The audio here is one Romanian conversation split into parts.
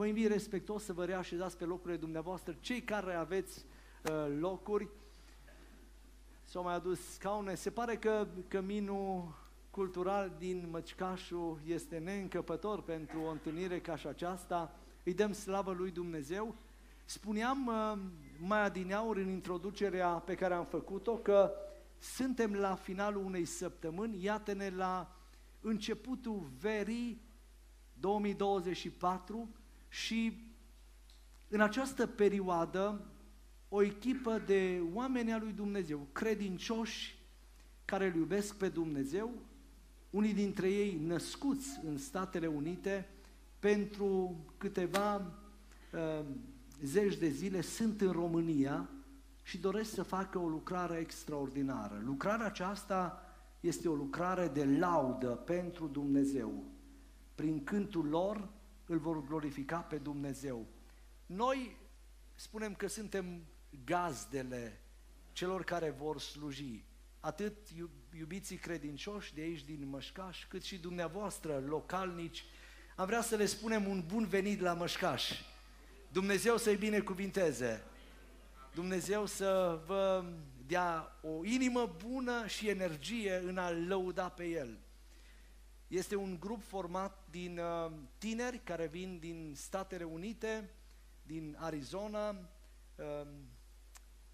vă invit respectuos să vă reașezați pe locurile dumneavoastră, cei care aveți uh, locuri, s-au mai adus scaune. Se pare că căminul cultural din Măcicașul este neîncăpător pentru o întâlnire ca și aceasta. Îi dăm slavă lui Dumnezeu. Spuneam uh, mai adineauri în introducerea pe care am făcut-o că suntem la finalul unei săptămâni, iată-ne la începutul verii 2024 și în această perioadă o echipă de oameni al lui Dumnezeu, credincioși, care îl iubesc pe Dumnezeu, unii dintre ei născuți în Statele Unite, pentru câteva uh, zeci de zile sunt în România și doresc să facă o lucrare extraordinară. Lucrarea aceasta este o lucrare de laudă pentru Dumnezeu. Prin cântul lor îl vor glorifica pe Dumnezeu. Noi spunem că suntem gazdele celor care vor sluji, atât iubiții credincioși de aici din Mășcaș, cât și dumneavoastră, localnici, am vrea să le spunem un bun venit la Mășcaș. Dumnezeu să-i binecuvinteze. Dumnezeu să vă dea o inimă bună și energie în a lăuda pe El. Este un grup format din uh, tineri care vin din Statele Unite, din Arizona, uh,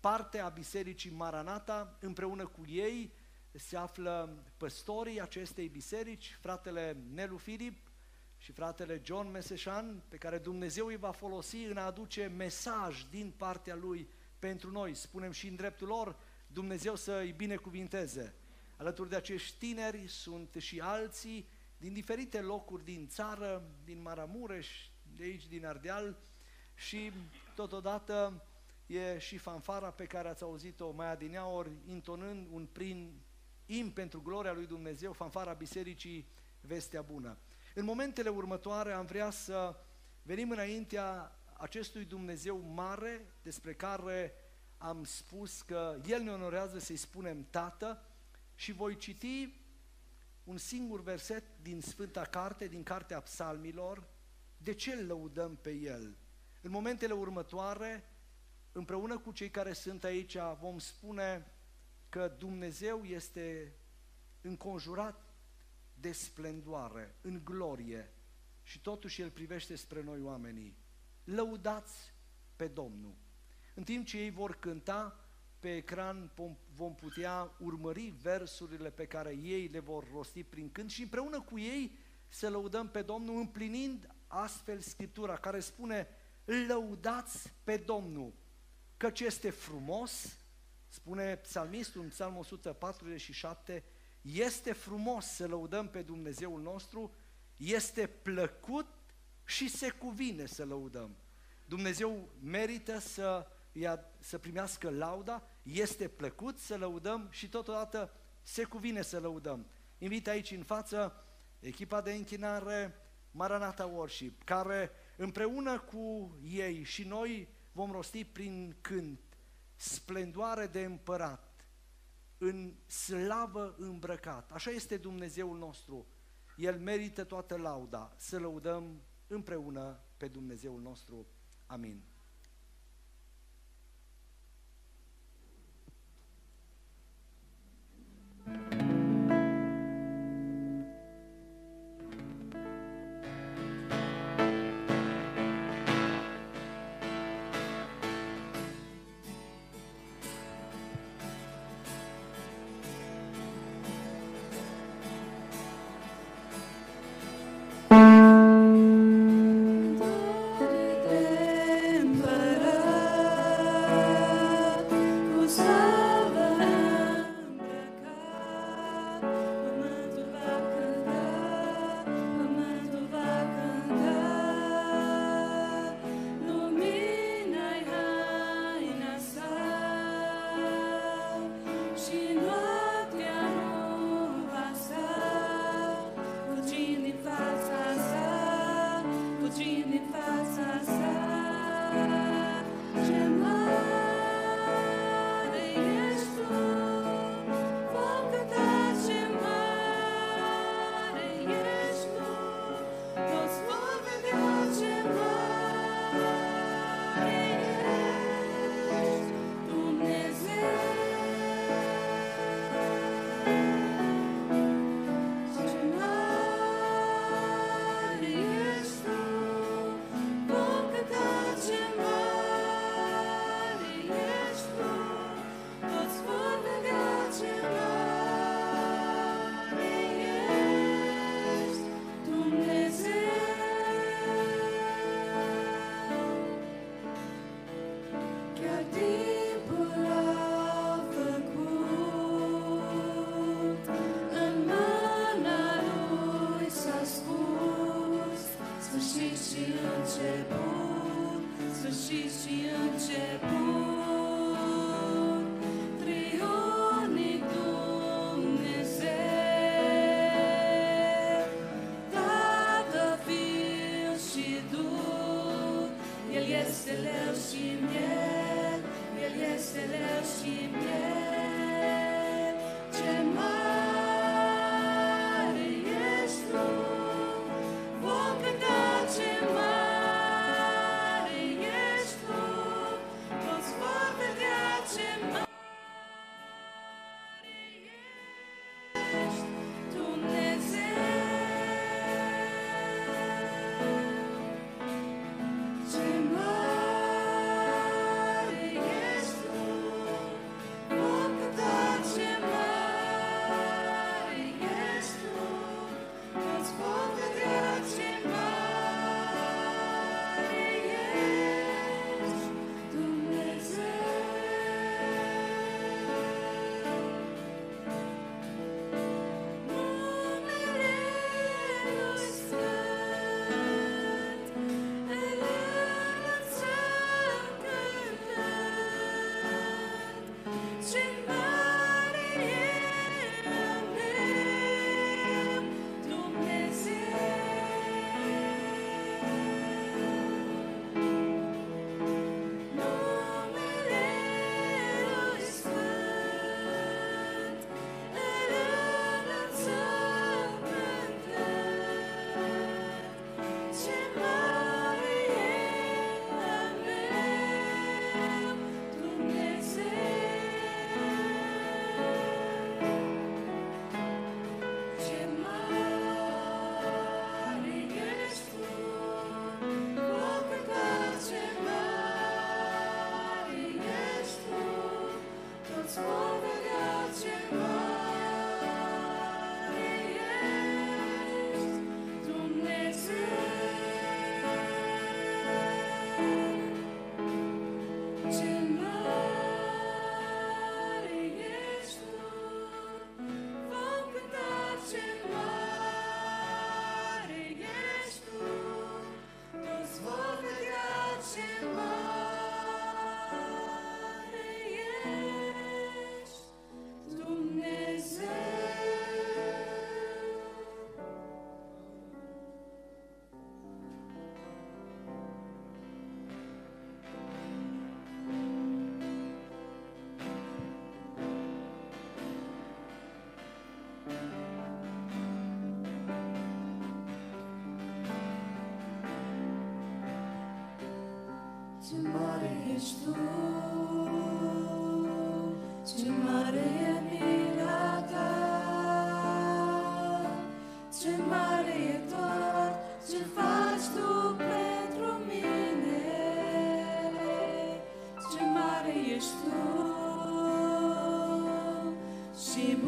parte a Bisericii Maranata, împreună cu ei se află păstorii acestei biserici, fratele Nelu Filip și fratele John Meseșan, pe care Dumnezeu îi va folosi în a aduce mesaj din partea lui pentru noi. Spunem și în dreptul lor, Dumnezeu să îi binecuvinteze. Alături de acești tineri sunt și alții din diferite locuri din țară, din Maramureș, de aici din Ardeal și totodată e și fanfara pe care ați auzit-o mai adineaori, intonând un prin im pentru gloria lui Dumnezeu, fanfara Bisericii Vestea Bună. În momentele următoare am vrea să venim înaintea acestui Dumnezeu mare despre care am spus că El ne onorează să-i spunem Tată și voi citi un singur verset din Sfânta Carte, din Cartea Psalmilor, de ce îl lăudăm pe El? În momentele următoare, împreună cu cei care sunt aici, vom spune că Dumnezeu este înconjurat de splendoare, în glorie și totuși El privește spre noi oamenii. Lăudați pe Domnul. În timp ce ei vor cânta, pe ecran vom putea urmări versurile pe care ei le vor rosti prin cânt și împreună cu ei să lăudăm pe Domnul împlinind astfel Scriptura care spune lăudați pe Domnul căci este frumos, spune psalmistul în psalmul 147, este frumos să lăudăm pe Dumnezeul nostru, este plăcut și se cuvine să lăudăm. Dumnezeu merită să, ia, să primească lauda, este plăcut să lăudăm și totodată se cuvine să lăudăm. Invit aici în față echipa de închinare Maranata Worship, care împreună cu ei și noi vom rosti prin cânt splendoare de împărat, în slavă îmbrăcat. Așa este Dumnezeul nostru. El merită toată lauda. Să lăudăm împreună pe Dumnezeul nostru. Amin.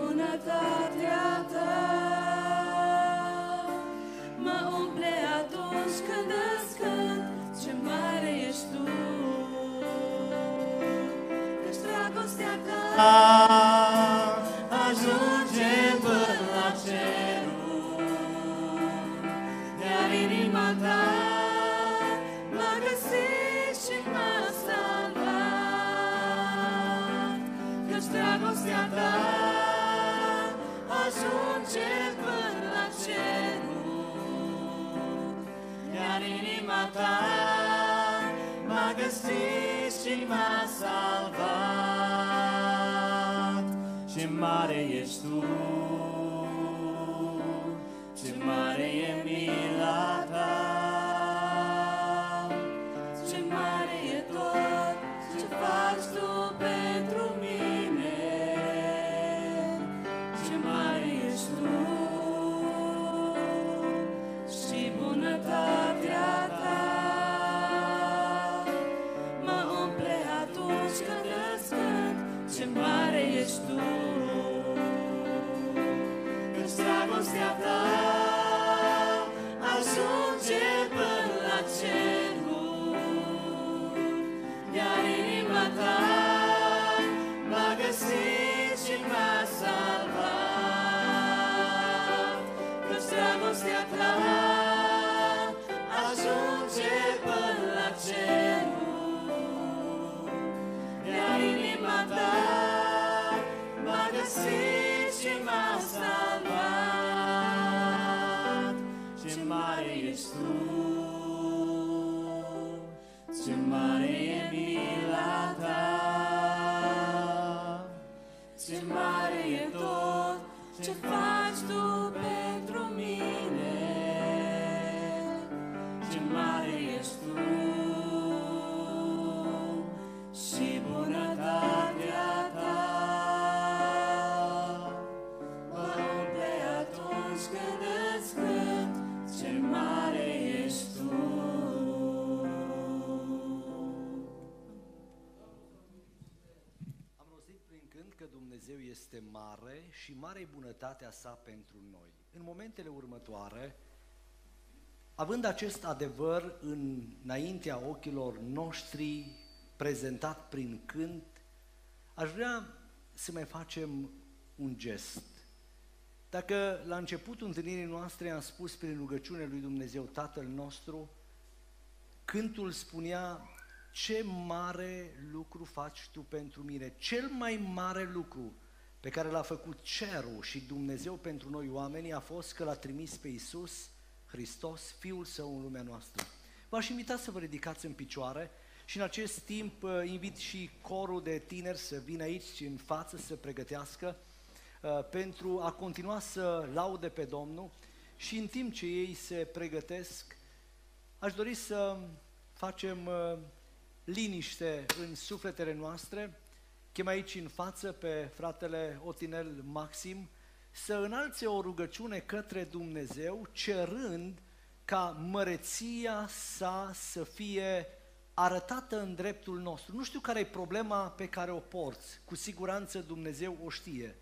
bunătatea ta Mă umple atunci când îți cânt Ce mare ești tu. Căci dragostea ta cer până la cerul, iar inima ta m-a găsit și m-a salvat. Ce mare ești tu, ce mare ești mare ești tu, ce mare e este mare și mare e bunătatea sa pentru noi. În momentele următoare, având acest adevăr în, înaintea ochilor noștri, prezentat prin cânt, aș vrea să mai facem un gest. Dacă la începutul întâlnirii noastre am spus prin rugăciune lui Dumnezeu Tatăl nostru, cântul spunea, ce mare lucru faci tu pentru mine, cel mai mare lucru pe care l-a făcut cerul și Dumnezeu pentru noi oamenii a fost că l-a trimis pe Iisus Hristos, Fiul Său în lumea noastră. V-aș invita să vă ridicați în picioare și în acest timp uh, invit și corul de tineri să vină aici în față să se pregătească uh, pentru a continua să laude pe Domnul și în timp ce ei se pregătesc, aș dori să facem uh, liniște în sufletele noastre. Chem aici în față pe fratele Otinel Maxim să înalțe o rugăciune către Dumnezeu, cerând ca măreția sa să fie arătată în dreptul nostru. Nu știu care e problema pe care o porți, cu siguranță Dumnezeu o știe.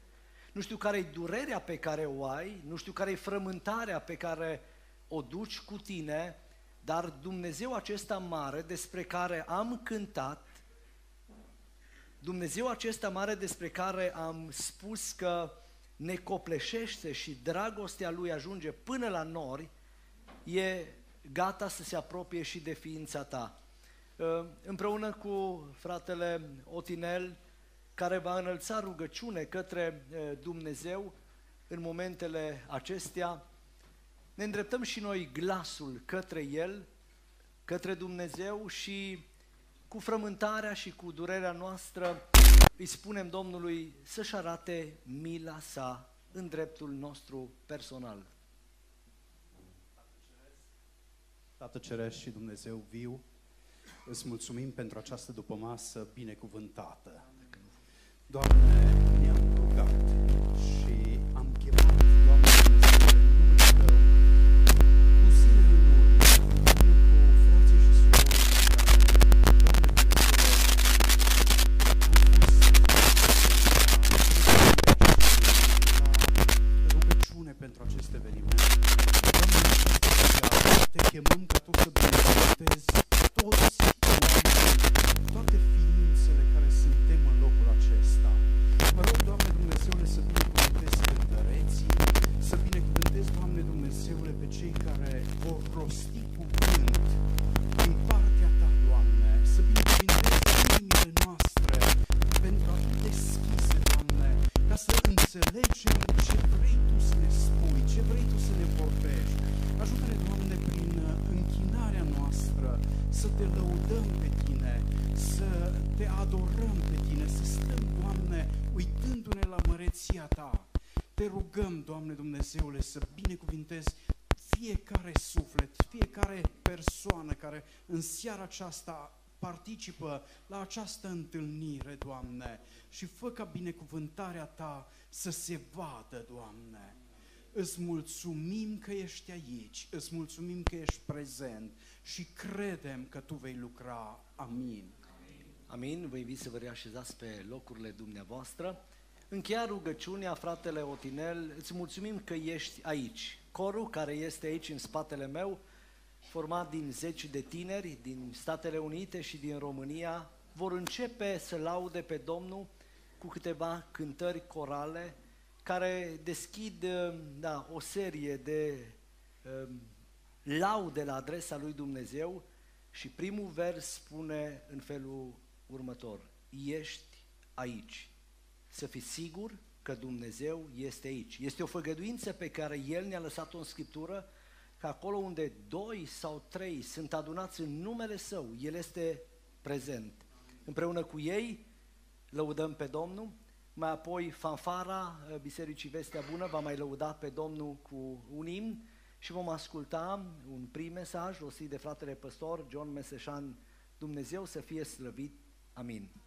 Nu știu care e durerea pe care o ai, nu știu care e frământarea pe care o duci cu tine, dar Dumnezeu acesta mare despre care am cântat, Dumnezeu acesta mare despre care am spus că ne copleșește și dragostea Lui ajunge până la nori, e gata să se apropie și de ființa ta. Uh, Împreună cu fratele Otinel, care va înălța rugăciune către uh, Dumnezeu în momentele acestea, ne îndreptăm și noi glasul către El, către Dumnezeu și cu frământarea și cu durerea noastră îi spunem Domnului să-și arate mila sa în dreptul nostru personal. Tată Ceresc și Dumnezeu viu, îți mulțumim pentru această dupămasă binecuvântată. Doamne, ne-am rugat Dumnezeule, să binecuvintezi fiecare suflet, fiecare persoană care în seara aceasta participă la această întâlnire, Doamne, și fă ca binecuvântarea Ta să se vadă, Doamne. Îți mulțumim că ești aici, îți mulțumim că ești prezent și credem că Tu vei lucra. Amin. Amin, vă invit să vă reașezați pe locurile dumneavoastră. Încheia rugăciunea, fratele Otinel, îți mulțumim că ești aici. Corul care este aici în spatele meu, format din zeci de tineri din Statele Unite și din România, vor începe să laude pe Domnul cu câteva cântări corale care deschid da, o serie de um, laude la adresa lui Dumnezeu Și primul vers spune în felul următor, ești aici, să fii sigur că Dumnezeu este aici. Este o făgăduință pe care El ne-a lăsat-o în Scriptură, că acolo unde doi sau trei sunt adunați în numele Său, El este prezent. Împreună cu ei lăudăm pe Domnul, mai apoi fanfara uh, Bisericii Vestea Bună va mai lăuda pe Domnul cu un imn și vom asculta un prim mesaj rostit de fratele păstor John Meseșan, Dumnezeu să fie slăvit. Amin.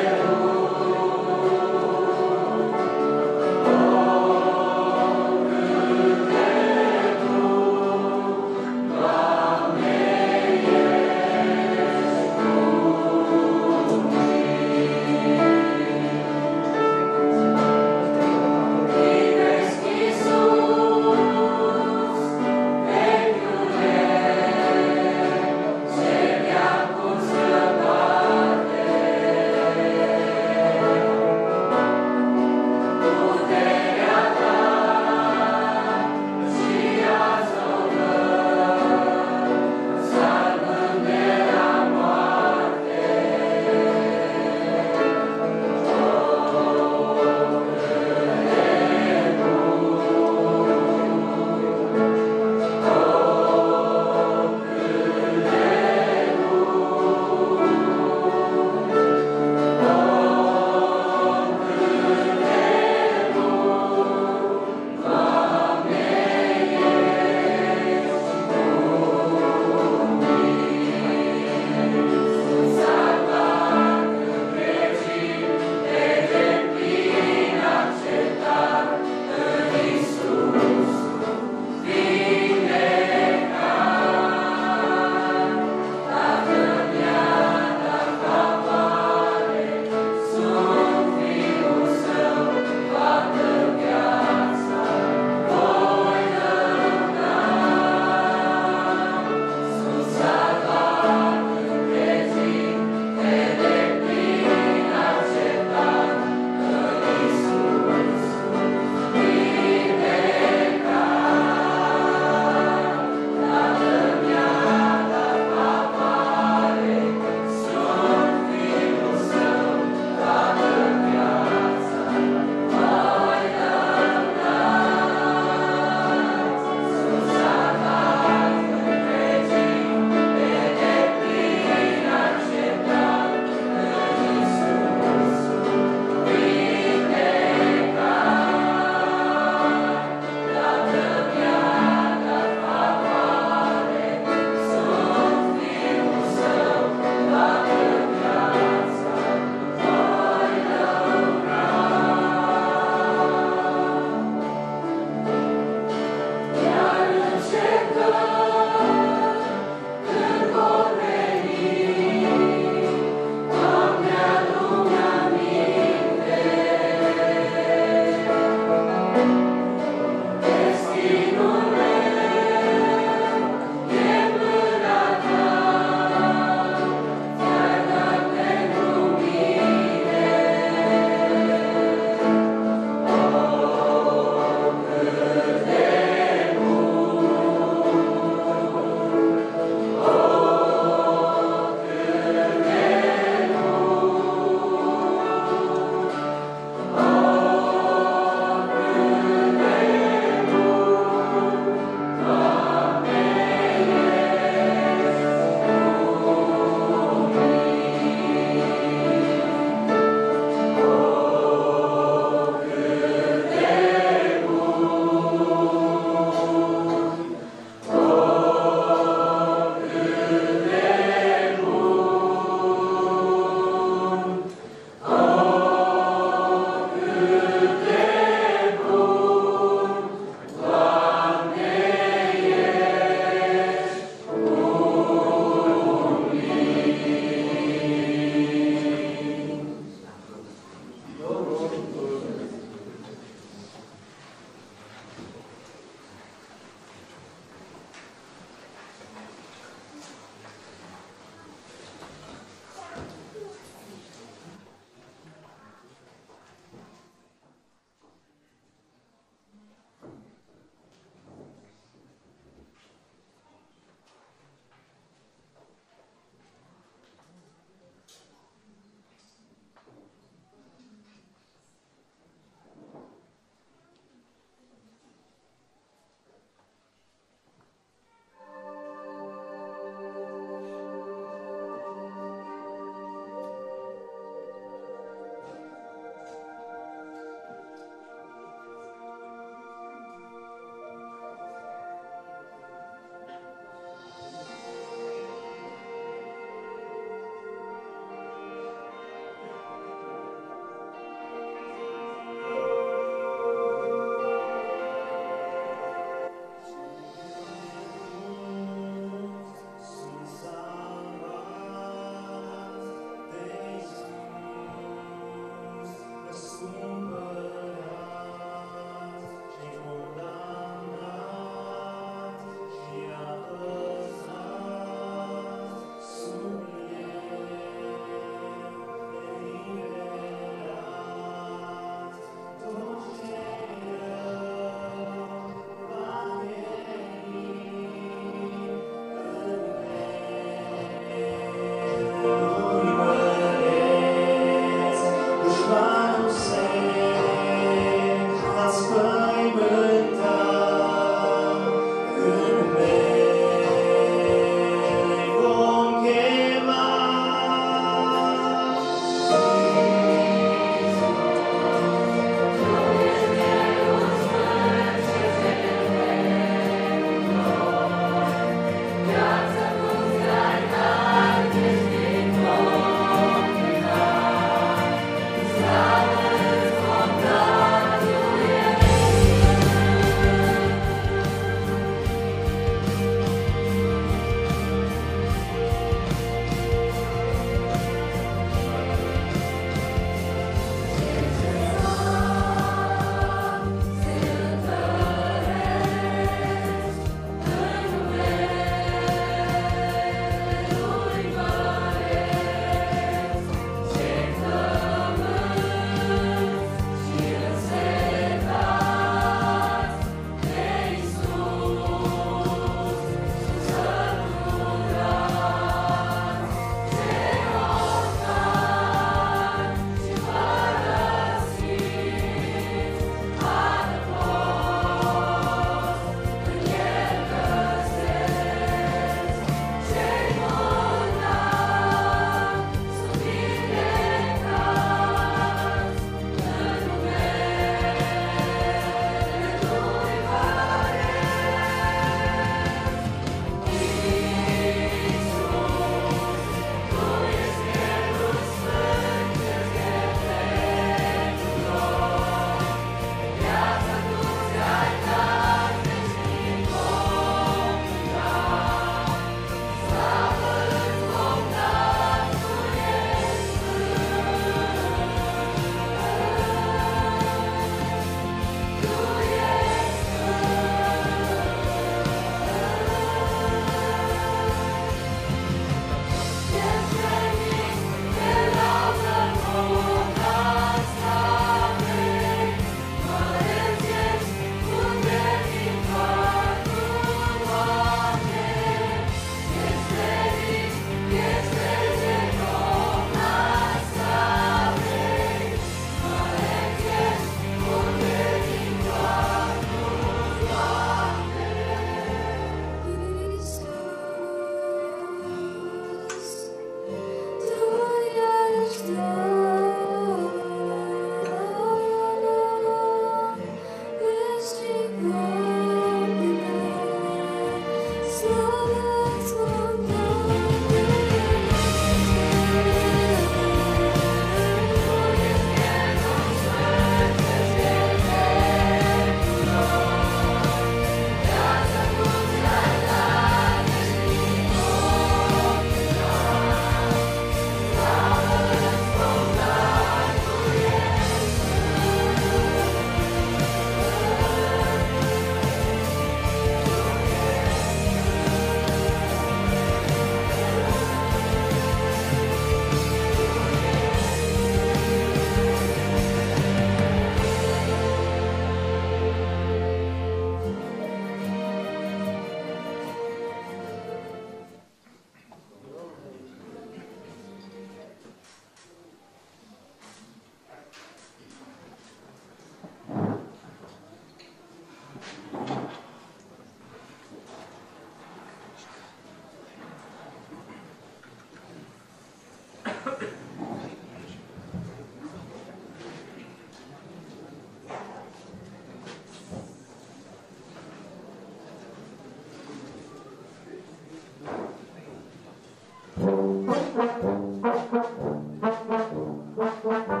What's that?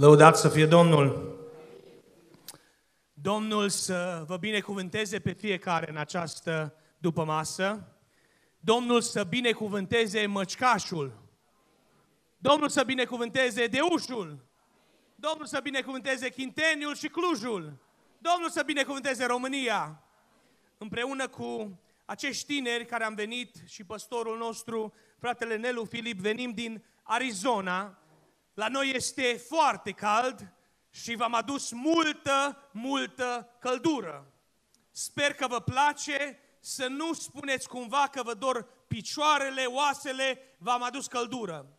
Lăudat să fie Domnul! Domnul să vă binecuvânteze pe fiecare în această după masă. Domnul să binecuvânteze măccașul. Domnul să binecuvânteze Deușul. Domnul să binecuvânteze Chinteniul și Clujul. Domnul să binecuvânteze România. Împreună cu acești tineri care am venit și păstorul nostru, fratele Nelu Filip, venim din Arizona, la noi este foarte cald și v-am adus multă, multă căldură. Sper că vă place să nu spuneți cumva că vă dor picioarele, oasele, v-am adus căldură.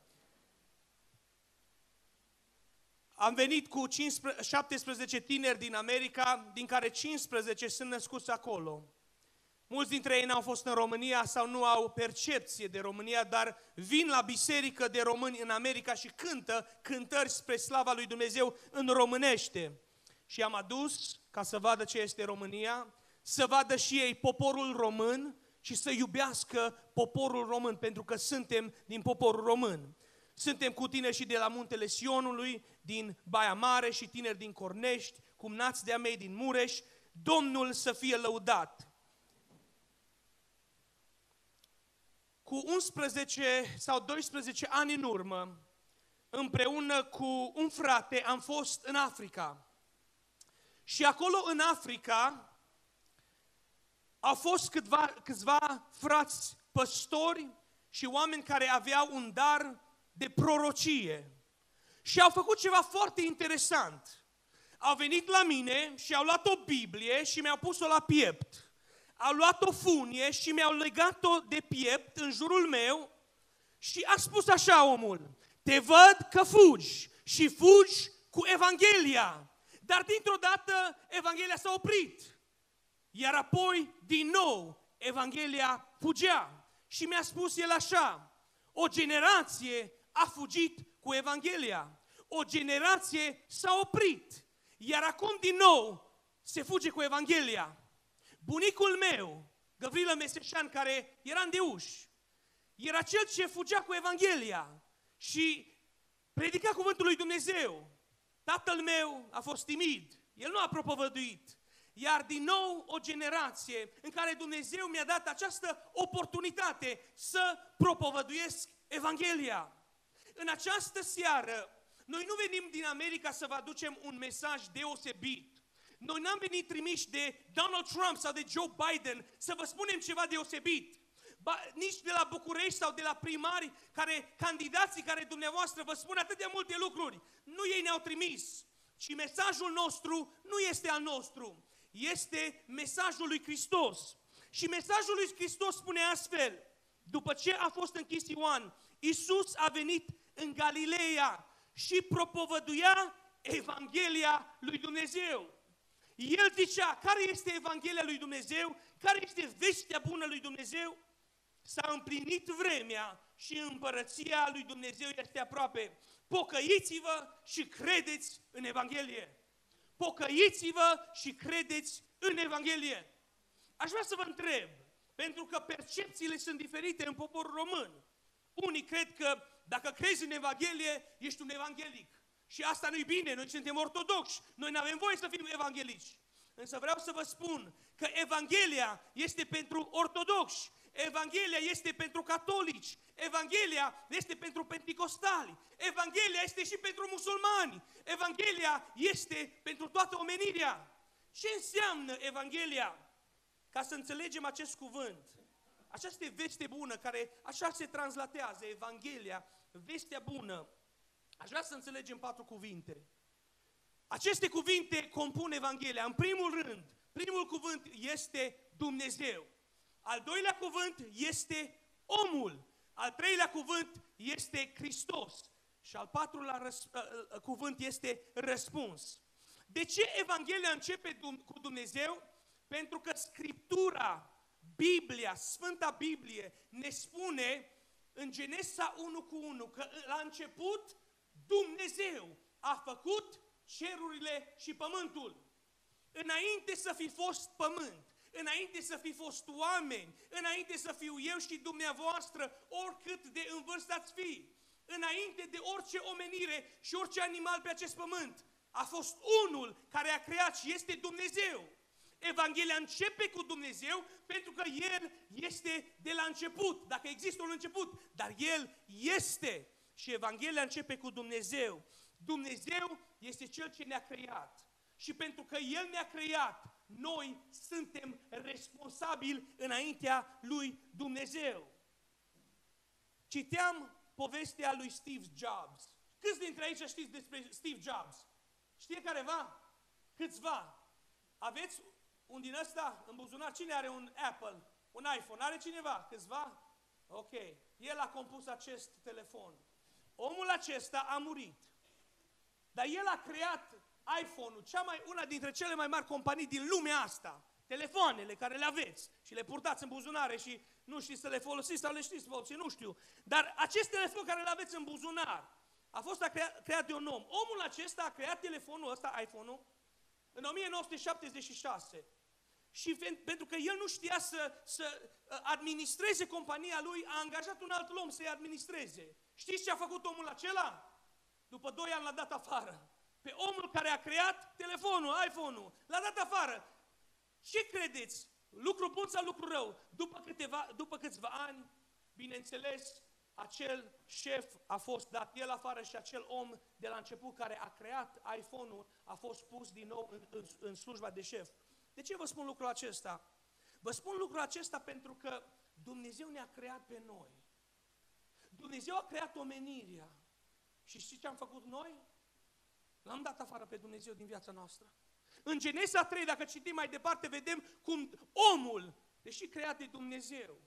Am venit cu 15, 17 tineri din America, din care 15 sunt născuți acolo. Mulți dintre ei n-au fost în România sau nu au percepție de România, dar vin la biserică de români în America și cântă cântări spre slava lui Dumnezeu în românește. Și am adus ca să vadă ce este România, să vadă și ei poporul român și să iubească poporul român, pentru că suntem din poporul român. Suntem cu tine și de la muntele Sionului, din Baia Mare și tineri din Cornești, cumnați de-a mei din Mureș, Domnul să fie lăudat. Cu 11 sau 12 ani în urmă, împreună cu un frate, am fost în Africa. Și acolo în Africa au fost câțiva, câțiva frați păstori și oameni care aveau un dar de prorocie. Și au făcut ceva foarte interesant. Au venit la mine și au luat o Biblie și mi-au pus-o la piept. Au luat o funie și mi-au legat-o de piept în jurul meu și a spus așa omul, te văd că fugi și fugi cu Evanghelia. Dar dintr-o dată Evanghelia s-a oprit. Iar apoi, din nou, Evanghelia fugea. Și mi-a spus el așa, o generație a fugit cu Evanghelia. O generație s-a oprit. Iar acum din nou se fuge cu Evanghelia. Bunicul meu, Gavrilă Meseșan, care era în deuș, era cel ce fugea cu Evanghelia și predica cuvântul lui Dumnezeu. Tatăl meu a fost timid, el nu a propovăduit. Iar din nou o generație în care Dumnezeu mi-a dat această oportunitate să propovăduiesc Evanghelia. În această seară, noi nu venim din America să vă aducem un mesaj deosebit. Noi n-am venit trimiși de Donald Trump sau de Joe Biden să vă spunem ceva deosebit. Ba, nici de la București sau de la primari, care, candidații care dumneavoastră vă spun atât de multe lucruri. Nu ei ne-au trimis, ci mesajul nostru nu este al nostru, este mesajul lui Hristos. Și mesajul lui Hristos spune astfel, după ce a fost închis Ioan, Iisus a venit în Galileea și propovăduia Evanghelia lui Dumnezeu. El zicea, care este Evanghelia lui Dumnezeu? Care este vestea bună lui Dumnezeu? S-a împlinit vremea și împărăția lui Dumnezeu este aproape. Pocăiți-vă și credeți în Evanghelie. Pocăiți-vă și credeți în Evanghelie. Aș vrea să vă întreb, pentru că percepțiile sunt diferite în poporul român. Unii cred că dacă crezi în Evanghelie, ești un evanghelic. Și asta nu-i bine, noi suntem ortodoxi, noi nu avem voie să fim evanghelici. Însă vreau să vă spun că Evanghelia este pentru ortodoxi, Evanghelia este pentru catolici, Evanghelia este pentru penticostali, Evanghelia este și pentru musulmani, Evanghelia este pentru toată omenirea. Ce înseamnă Evanghelia? Ca să înțelegem acest cuvânt, această veste bună care așa se translatează, Evanghelia, vestea bună, Aș vrea să înțelegem patru cuvinte. Aceste cuvinte compun Evanghelia. În primul rând, primul cuvânt este Dumnezeu. Al doilea cuvânt este omul. Al treilea cuvânt este Hristos. Și al patrulea răs, uh, uh, cuvânt este răspuns. De ce Evanghelia începe cu Dumnezeu? Pentru că Scriptura, Biblia, Sfânta Biblie ne spune în Genesa 1 cu 1 că la început Dumnezeu a făcut cerurile și pământul. Înainte să fi fost pământ, înainte să fi fost oameni, înainte să fiu eu și dumneavoastră, oricât de în vârstă ați fi, înainte de orice omenire și orice animal pe acest pământ, a fost unul care a creat și este Dumnezeu. Evanghelia începe cu Dumnezeu pentru că El este de la început, dacă există un început, dar El este. Și Evanghelia începe cu Dumnezeu. Dumnezeu este Cel ce ne-a creat. Și pentru că El ne-a creat, noi suntem responsabili înaintea lui Dumnezeu. Citeam povestea lui Steve Jobs. Câți dintre aici știți despre Steve Jobs? Știe careva? Câțiva. Aveți un din ăsta în buzunar? Cine are un Apple? Un iPhone? Are cineva? Câțiva? Ok. El a compus acest telefon. Omul acesta a murit. Dar el a creat iPhone-ul, cea mai, una dintre cele mai mari companii din lumea asta, telefoanele care le aveți și le purtați în buzunare și nu știți să le folosiți sau le știți folosi, nu știu. Dar acest telefon care le aveți în buzunar a fost creat, creat de un om. Omul acesta a creat telefonul ăsta, iPhone-ul, în 1976. Și pentru că el nu știa să, să uh, administreze compania lui, a angajat un alt om să-i administreze. Știți ce a făcut omul acela? După 2 ani l-a dat afară. Pe omul care a creat telefonul, iPhone-ul, l-a dat afară. Ce credeți? Lucru bun sau lucru rău? După, câteva, după câțiva ani, bineînțeles, acel șef a fost dat el afară și acel om de la început care a creat iPhone-ul a fost pus din nou în, în, în slujba de șef. De ce vă spun lucrul acesta? Vă spun lucrul acesta pentru că Dumnezeu ne-a creat pe noi. Dumnezeu a creat omenirea. Și știți ce am făcut noi? L-am dat afară pe Dumnezeu din viața noastră. În Genesa 3, dacă citim mai departe, vedem cum omul, deși creat de Dumnezeu,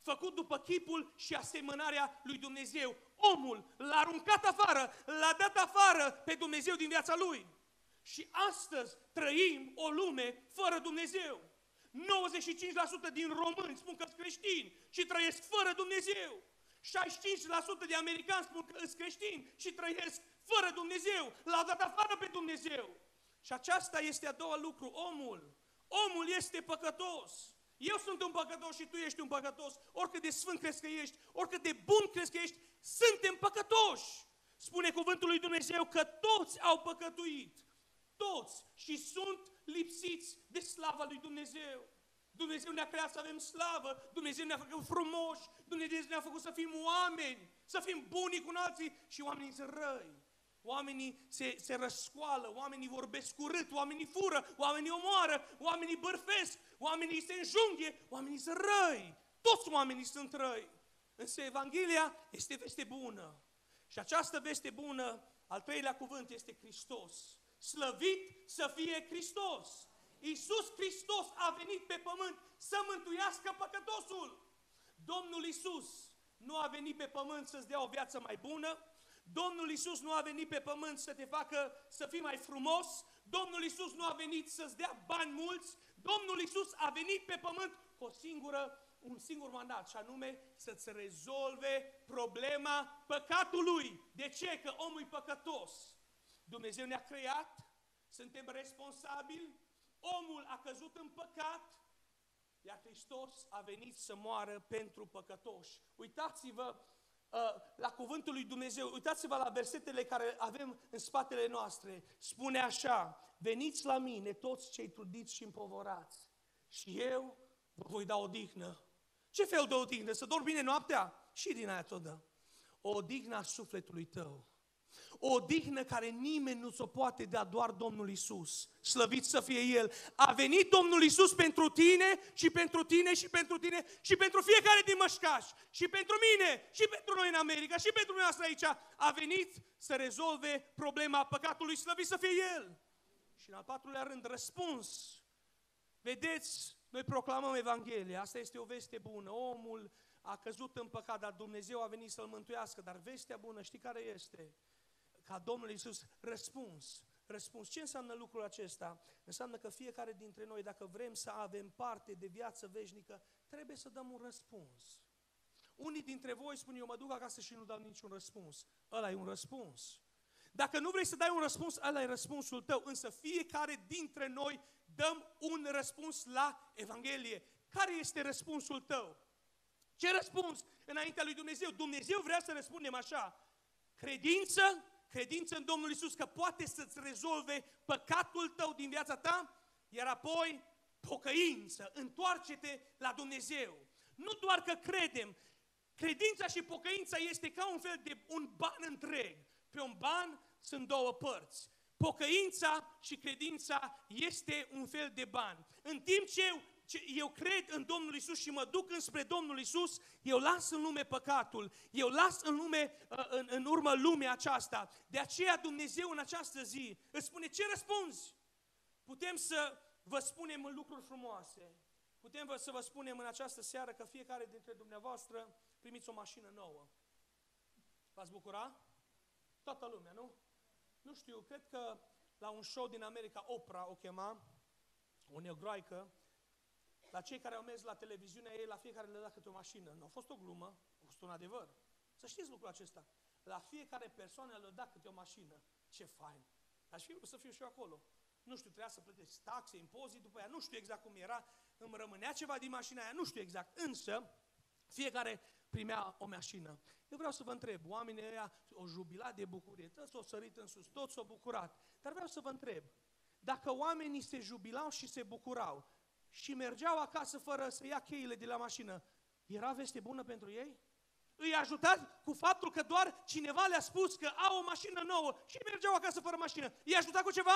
făcut după chipul și asemănarea lui Dumnezeu, omul l-a aruncat afară, l-a dat afară pe Dumnezeu din viața lui. Și astăzi trăim o lume fără Dumnezeu. 95% din români spun că sunt creștini și trăiesc fără Dumnezeu. 65% de americani spun că sunt creștini și trăiesc fără Dumnezeu. L-au dat afară pe Dumnezeu. Și aceasta este a doua lucru, omul. Omul este păcătos. Eu sunt un păcătos și tu ești un păcătos. Oricât de sfânt crezi că ești, oricât de bun crezi că ești, suntem păcătoși. Spune cuvântul lui Dumnezeu că toți au păcătuit. Toți. Și sunt lipsiți de slava lui Dumnezeu. Dumnezeu ne-a creat să avem slavă, Dumnezeu ne-a făcut frumoși, Dumnezeu ne-a făcut să fim oameni, să fim buni cu alții și oamenii sunt răi. Oamenii se, se răscoală, oamenii vorbesc urât, oamenii fură, oamenii omoară, oamenii bărfesc, oamenii se înjunghe, oamenii sunt răi. Toți oamenii sunt răi. Însă Evanghelia este veste bună. Și această veste bună, al treilea cuvânt, este Hristos. Slăvit să fie Hristos. Iisus Hristos a venit pe pământ să mântuiască păcătosul. Domnul Iisus nu a venit pe pământ să-ți dea o viață mai bună, Domnul Isus nu a venit pe pământ să te facă să fii mai frumos, Domnul Isus nu a venit să-ți dea bani mulți, Domnul Isus a venit pe pământ cu o singură, un singur mandat, și anume să-ți rezolve problema păcatului. De ce? Că omul e păcătos. Dumnezeu ne-a creat, suntem responsabili, omul a căzut în păcat, iar Hristos a venit să moară pentru păcătoși. Uitați-vă uh, la cuvântul lui Dumnezeu, uitați-vă la versetele care avem în spatele noastre. Spune așa, veniți la mine toți cei trudiți și împovorați și eu vă voi da odihnă. Ce fel de odihnă? Să dormi bine noaptea? Și din aia tot dă. O odihnă a sufletului tău o odihnă care nimeni nu ți-o poate da, doar Domnul Isus. Slăvit să fie El. A venit Domnul Isus pentru tine și pentru tine și pentru tine și pentru fiecare din mășcaș. Și pentru mine și pentru noi în America și pentru noi aici. A venit să rezolve problema păcatului. Slăvit să fie El. Și în al patrulea rând, răspuns. Vedeți, noi proclamăm Evanghelia. Asta este o veste bună. Omul a căzut în păcat, dar Dumnezeu a venit să-l mântuiască. Dar vestea bună, știi care este? Ca Domnul Iisus răspuns. Răspuns. Ce înseamnă lucrul acesta? Înseamnă că fiecare dintre noi, dacă vrem să avem parte de viață veșnică, trebuie să dăm un răspuns. Unii dintre voi spun, eu mă duc acasă și nu dau niciun răspuns. Ăla e un răspuns. Dacă nu vrei să dai un răspuns, ăla e răspunsul tău. Însă fiecare dintre noi dăm un răspuns la Evanghelie. Care este răspunsul tău? Ce răspuns înaintea lui Dumnezeu? Dumnezeu vrea să răspundem așa. Credință, credință în Domnul Isus că poate să-ți rezolve păcatul tău din viața ta, iar apoi pocăință, întoarce-te la Dumnezeu. Nu doar că credem, credința și pocăința este ca un fel de un ban întreg. Pe un ban sunt două părți. Pocăința și credința este un fel de ban. În timp ce eu cred în Domnul Isus și mă duc înspre Domnul Isus, eu las în lume păcatul, eu las în lume, uh, în, în urmă lumea aceasta. De aceea Dumnezeu în această zi îți spune, ce răspunzi? Putem să vă spunem în lucruri frumoase. Putem să vă spunem în această seară că fiecare dintre dumneavoastră primiți o mașină nouă. V-ați bucura? Toată lumea, nu? Nu știu, cred că la un show din America, Oprah o chema, o negroaică, La cei care au mers la televiziunea ei, la fiecare le-a dat câte o mașină. Nu a fost o glumă, a fost un adevăr. Să știți lucrul acesta. La fiecare persoană le-a dat câte o mașină. Ce fain! Aș fi vrut să fiu și eu acolo. Nu știu, trebuia să plătesc taxe, impozit, după aia nu știu exact cum era, îmi rămânea ceva din mașina aia, nu știu exact. Însă, fiecare primea o mașină. Eu vreau să vă întreb, oamenii ăia au jubilat de bucurie, toți s-au sărit în sus, toți s-au bucurat. Dar vreau să vă întreb, dacă oamenii se jubilau și se bucurau și mergeau acasă fără să ia cheile de la mașină, era veste bună pentru ei? Îi ajutat cu faptul că doar cineva le-a spus că au o mașină nouă și mergeau acasă fără mașină. I-a ajutat cu ceva?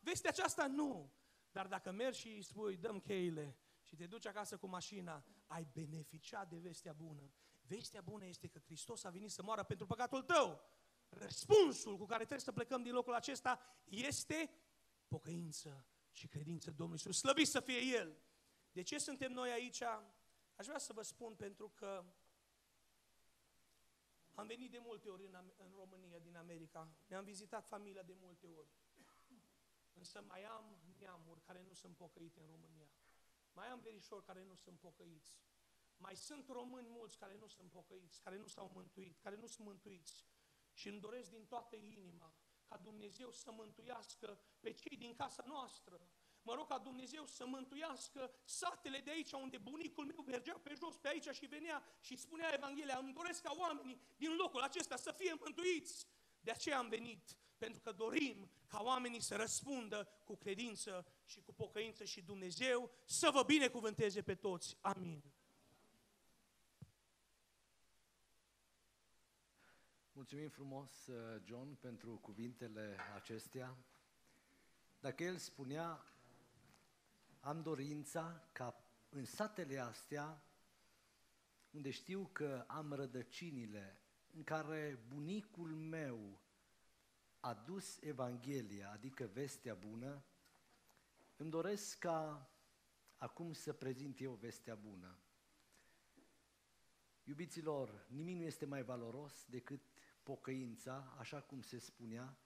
Vestea aceasta nu. Dar dacă mergi și îi spui, dăm cheile și te duci acasă cu mașina, ai beneficiat de vestea bună. Vestea bună este că Hristos a venit să moară pentru păcatul tău. Răspunsul cu care trebuie să plecăm din locul acesta este pocăință și credință Domnului Iisus. Slăvit să fie El! De ce suntem noi aici? Aș vrea să vă spun pentru că am venit de multe ori în, Am- în România, din America. Mi-am vizitat familia de multe ori. Însă mai am neamuri care nu sunt pocăite în România. Mai am verișori care nu sunt pocăiți. Mai sunt români mulți care nu sunt pocăiți, care nu s-au mântuit, care nu sunt mântuiți. Și îmi doresc din toată inima ca Dumnezeu să mântuiască pe cei din casa noastră. Mă rog ca Dumnezeu să mântuiască satele de aici, unde bunicul meu mergea pe jos pe aici și venea și spunea Evanghelia. Îmi doresc ca oamenii din locul acesta să fie mântuiți. De aceea am venit, pentru că dorim ca oamenii să răspundă cu credință și cu pocăință și Dumnezeu să vă binecuvânteze pe toți. Amin. Mulțumim frumos, uh, John, pentru cuvintele acestea. Dacă el spunea, am dorința ca în satele astea, unde știu că am rădăcinile, în care bunicul meu a dus Evanghelia, adică vestea bună, îmi doresc ca acum să prezint eu vestea bună. Iubiților, nimic nu este mai valoros decât pocăința, așa cum se spunea,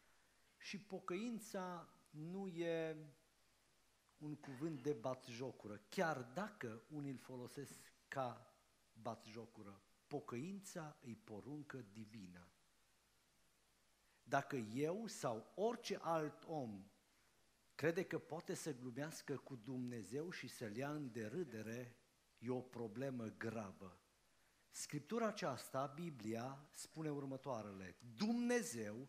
și pocăința nu e un cuvânt de batjocură, chiar dacă unii îl folosesc ca batjocură. Pocăința îi poruncă divină. Dacă eu sau orice alt om crede că poate să glumească cu Dumnezeu și să-L ia în derâdere, e o problemă gravă. Scriptura aceasta, Biblia, spune următoarele. Dumnezeu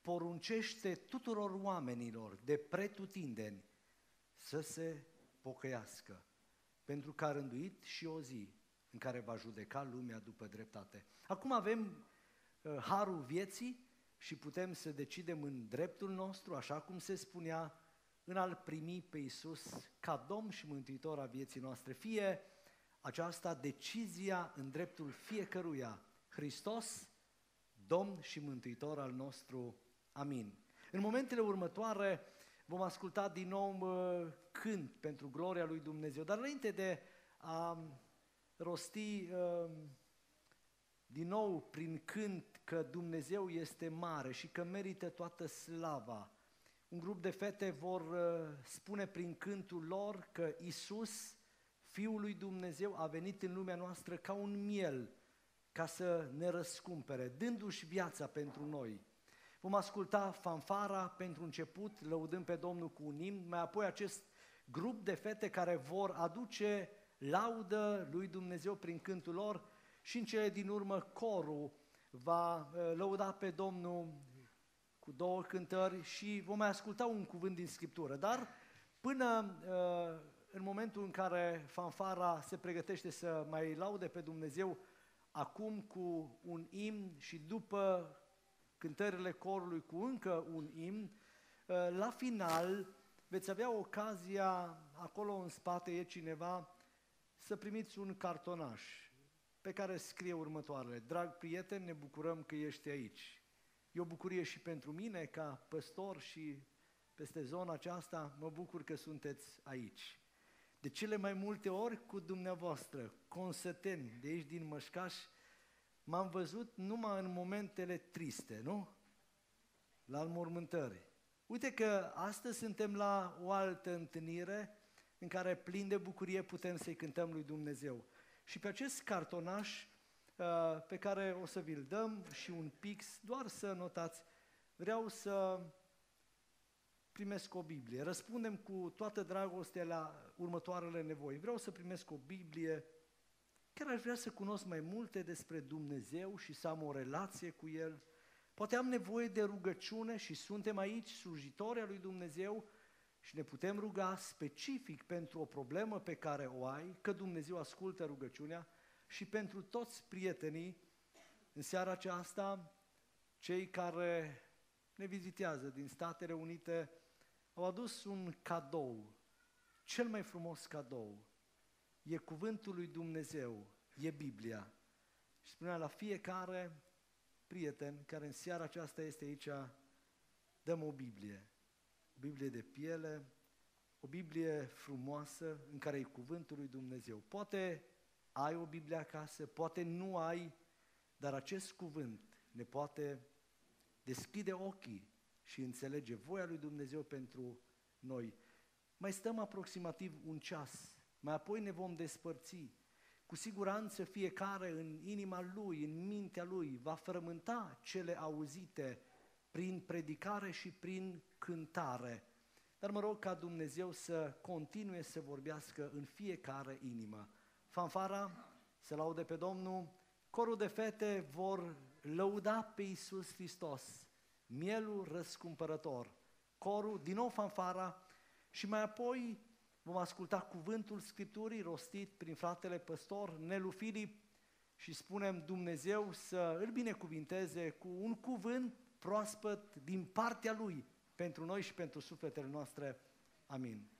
poruncește tuturor oamenilor de pretutindeni să se pocăiască, pentru că a rânduit și o zi în care va judeca lumea după dreptate. Acum avem uh, harul vieții și putem să decidem în dreptul nostru, așa cum se spunea, în a-L primi pe Iisus ca Domn și Mântuitor a vieții noastre. Fie aceasta decizia în dreptul fiecăruia. Hristos, Domn și Mântuitor al nostru. Amin. În momentele următoare vom asculta din nou uh, cânt pentru gloria lui Dumnezeu. Dar înainte de a rosti uh, din nou prin cânt că Dumnezeu este mare și că merită toată slava, un grup de fete vor uh, spune prin cântul lor că Isus, Fiul lui Dumnezeu, a venit în lumea noastră ca un miel ca să ne răscumpere, dându-și viața pentru noi. Vom asculta fanfara pentru început, lăudând pe Domnul cu un imn, mai apoi acest grup de fete care vor aduce laudă lui Dumnezeu prin cântul lor și în cele din urmă corul va uh, lăuda pe Domnul cu două cântări și vom mai asculta un cuvânt din Scriptură. Dar până uh, în momentul în care fanfara se pregătește să mai laude pe Dumnezeu, acum cu un imn și după cântările corului cu încă un imn, uh, la final veți avea ocazia, acolo în spate e cineva, să primiți un cartonaș pe care scrie următoarele. Drag prieten, ne bucurăm că ești aici. E o bucurie și pentru mine ca păstor și peste zona aceasta, mă bucur că sunteți aici. De cele mai multe ori cu dumneavoastră, consăteni de aici din Mășcaș, m-am văzut numai în momentele triste, nu? La înmormântări. Uite că astăzi suntem la o altă întâlnire, în care plin de bucurie putem să-i cântăm lui Dumnezeu. Și pe acest cartonaș uh, pe care o să vi-l dăm și un pix, doar să notați, vreau să primesc o Biblie. Răspundem cu toată dragostea la următoarele nevoi. Vreau să primesc o Biblie, chiar aș vrea să cunosc mai multe despre Dumnezeu și să am o relație cu El. Poate am nevoie de rugăciune și suntem aici slujitori al lui Dumnezeu și ne putem ruga specific pentru o problemă pe care o ai, că Dumnezeu ascultă rugăciunea și pentru toți prietenii în seara aceasta, cei care ne vizitează din Statele Unite, au adus un cadou, cel mai frumos cadou. E cuvântul lui Dumnezeu, e Biblia. Și spunea la fiecare prieten care în seara aceasta este aici, dăm o Biblie. O Biblie de piele, o Biblie frumoasă în care e cuvântul lui Dumnezeu. Poate ai o Biblie acasă, poate nu ai, dar acest cuvânt ne poate deschide ochii și înțelege voia lui Dumnezeu pentru noi. Mai stăm aproximativ un ceas, mai apoi ne vom despărți. Cu siguranță fiecare în inima lui, în mintea lui, va frământa cele auzite prin predicare și prin cântare. Dar mă rog ca Dumnezeu să continue să vorbească în fiecare inimă. Fanfara să laude pe Domnul, corul de fete vor lăuda pe Iisus Hristos mielul răscumpărător. Corul, din nou fanfara și mai apoi vom asculta cuvântul Scripturii rostit prin fratele păstor Nelu Filip și spunem Dumnezeu să îl binecuvinteze cu un cuvânt proaspăt din partea Lui pentru noi și pentru sufletele noastre. Amin.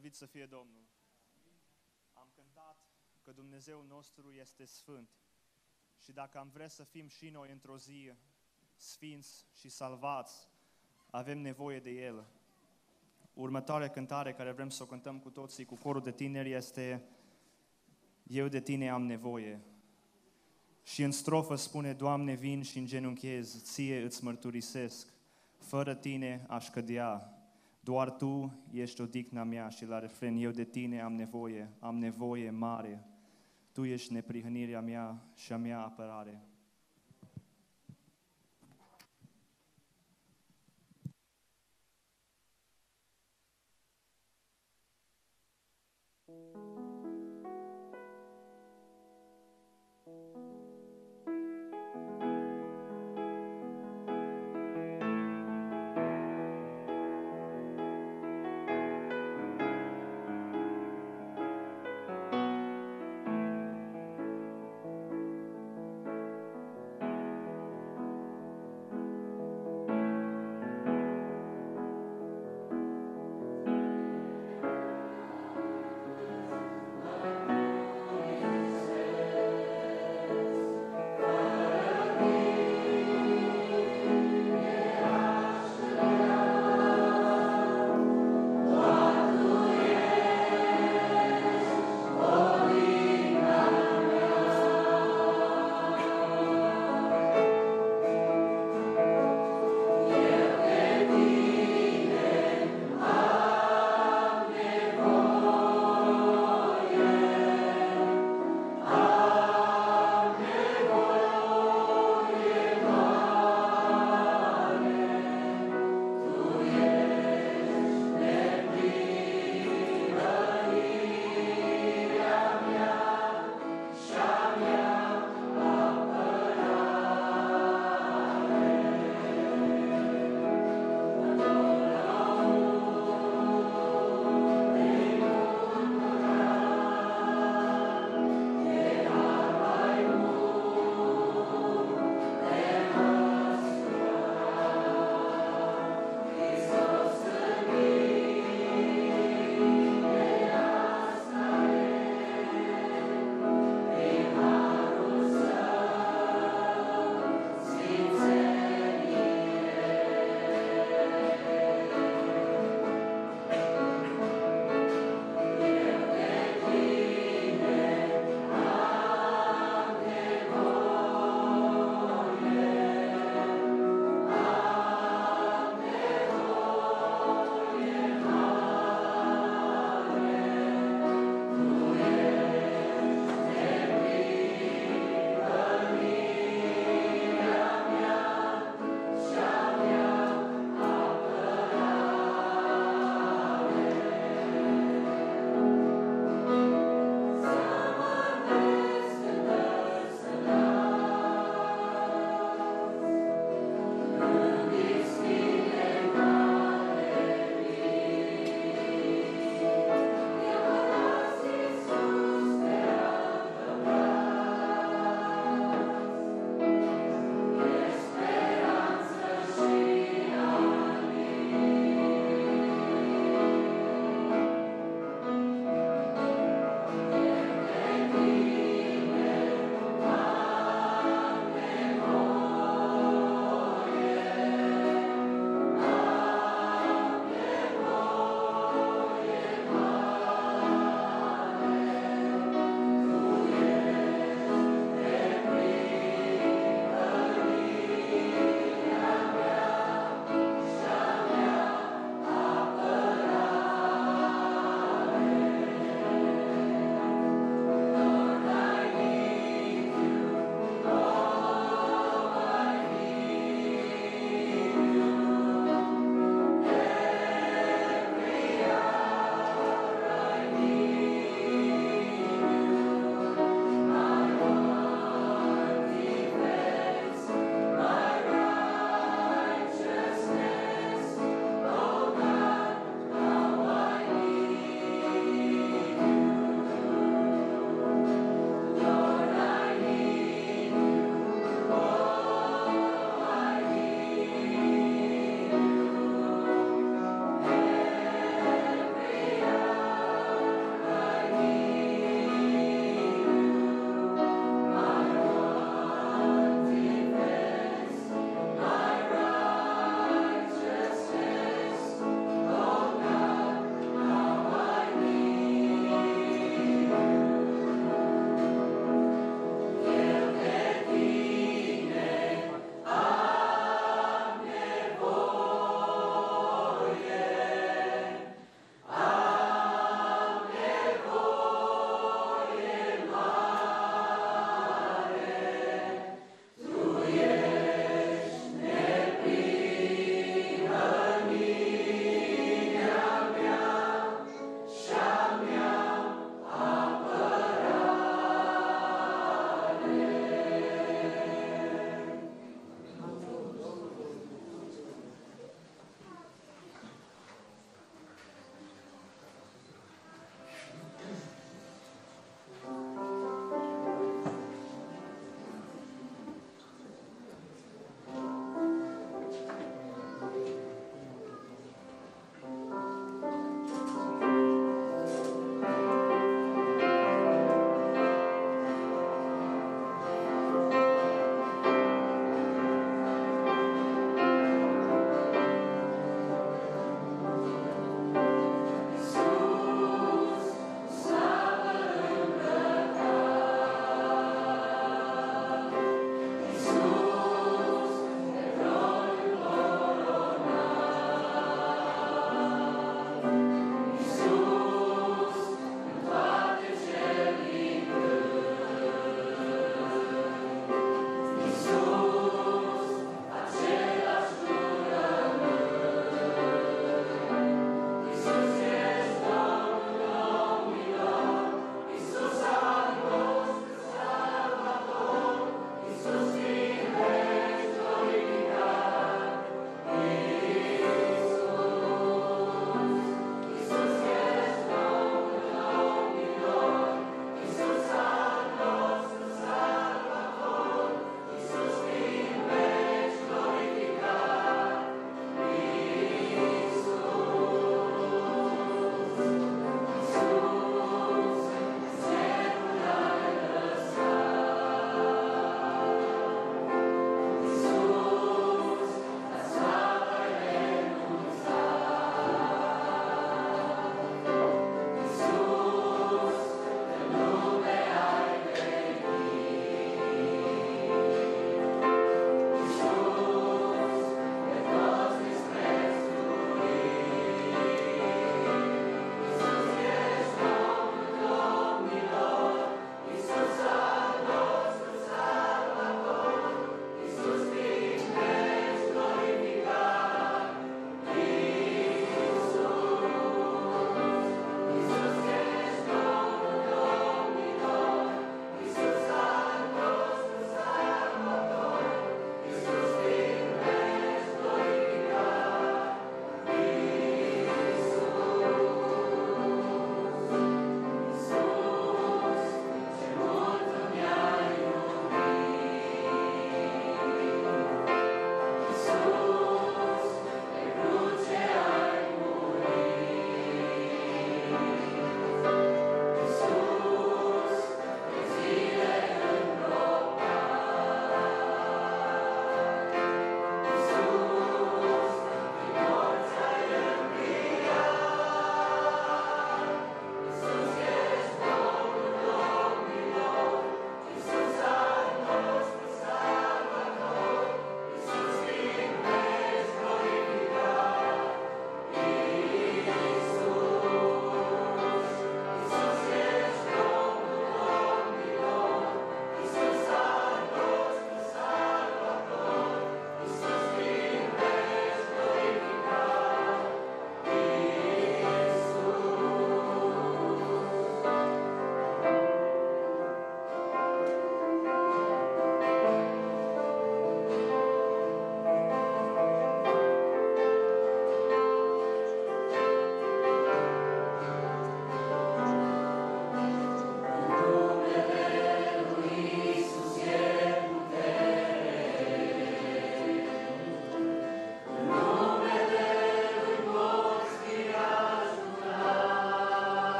Slăvit să fie Domnul! Am cântat că Dumnezeu nostru este sfânt. Și dacă am vrea să fim și noi într-o zi sfinți și salvați, avem nevoie de El. Următoarea cântare care vrem să o cântăm cu toții, cu corul de tineri, este Eu de Tine am nevoie. Și în strofă spune, Doamne, vin și în genunchiez, Ție îți mărturisesc, fără Tine aș cădea, doar Tu ești odihna mea și la refren, eu de Tine am nevoie, am nevoie mare. Tu ești neprihănirea mea și a mea apărare.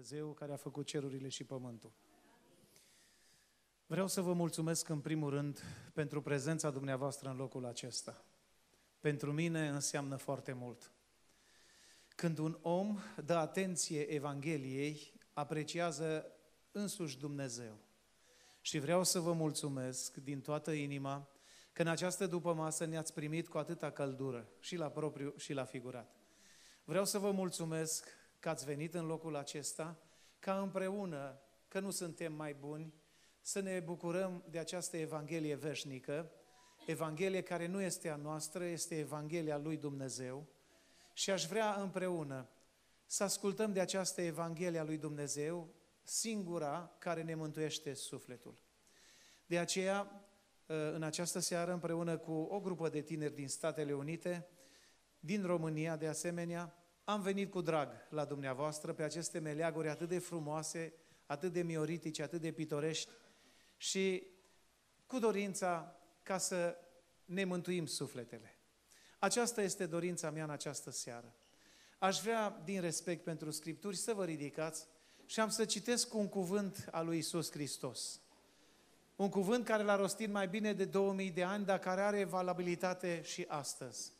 Dumnezeu care a făcut cerurile și pământul. Vreau să vă mulțumesc în primul rând pentru prezența dumneavoastră în locul acesta. Pentru mine înseamnă foarte mult. Când un om dă atenție Evangheliei, apreciază însuși Dumnezeu. Și vreau să vă mulțumesc din toată inima că în această după masă ne-ați primit cu atâta căldură, și la propriu și la figurat. Vreau să vă mulțumesc că ați venit în locul acesta, ca împreună, că nu suntem mai buni, să ne bucurăm de această Evanghelie veșnică, Evanghelie care nu este a noastră, este Evanghelia lui Dumnezeu și aș vrea împreună să ascultăm de această Evanghelie a lui Dumnezeu, singura care ne mântuiește sufletul. De aceea, în această seară, împreună cu o grupă de tineri din Statele Unite, din România, de asemenea, am venit cu drag la dumneavoastră pe aceste meleaguri atât de frumoase, atât de mioritice, atât de pitorești și cu dorința ca să ne mântuim sufletele. Aceasta este dorința mea în această seară. Aș vrea, din respect pentru Scripturi, să vă ridicați și am să citesc un cuvânt al lui Isus Hristos. Un cuvânt care l-a rostit mai bine de 2000 de ani, dar care are valabilitate și astăzi.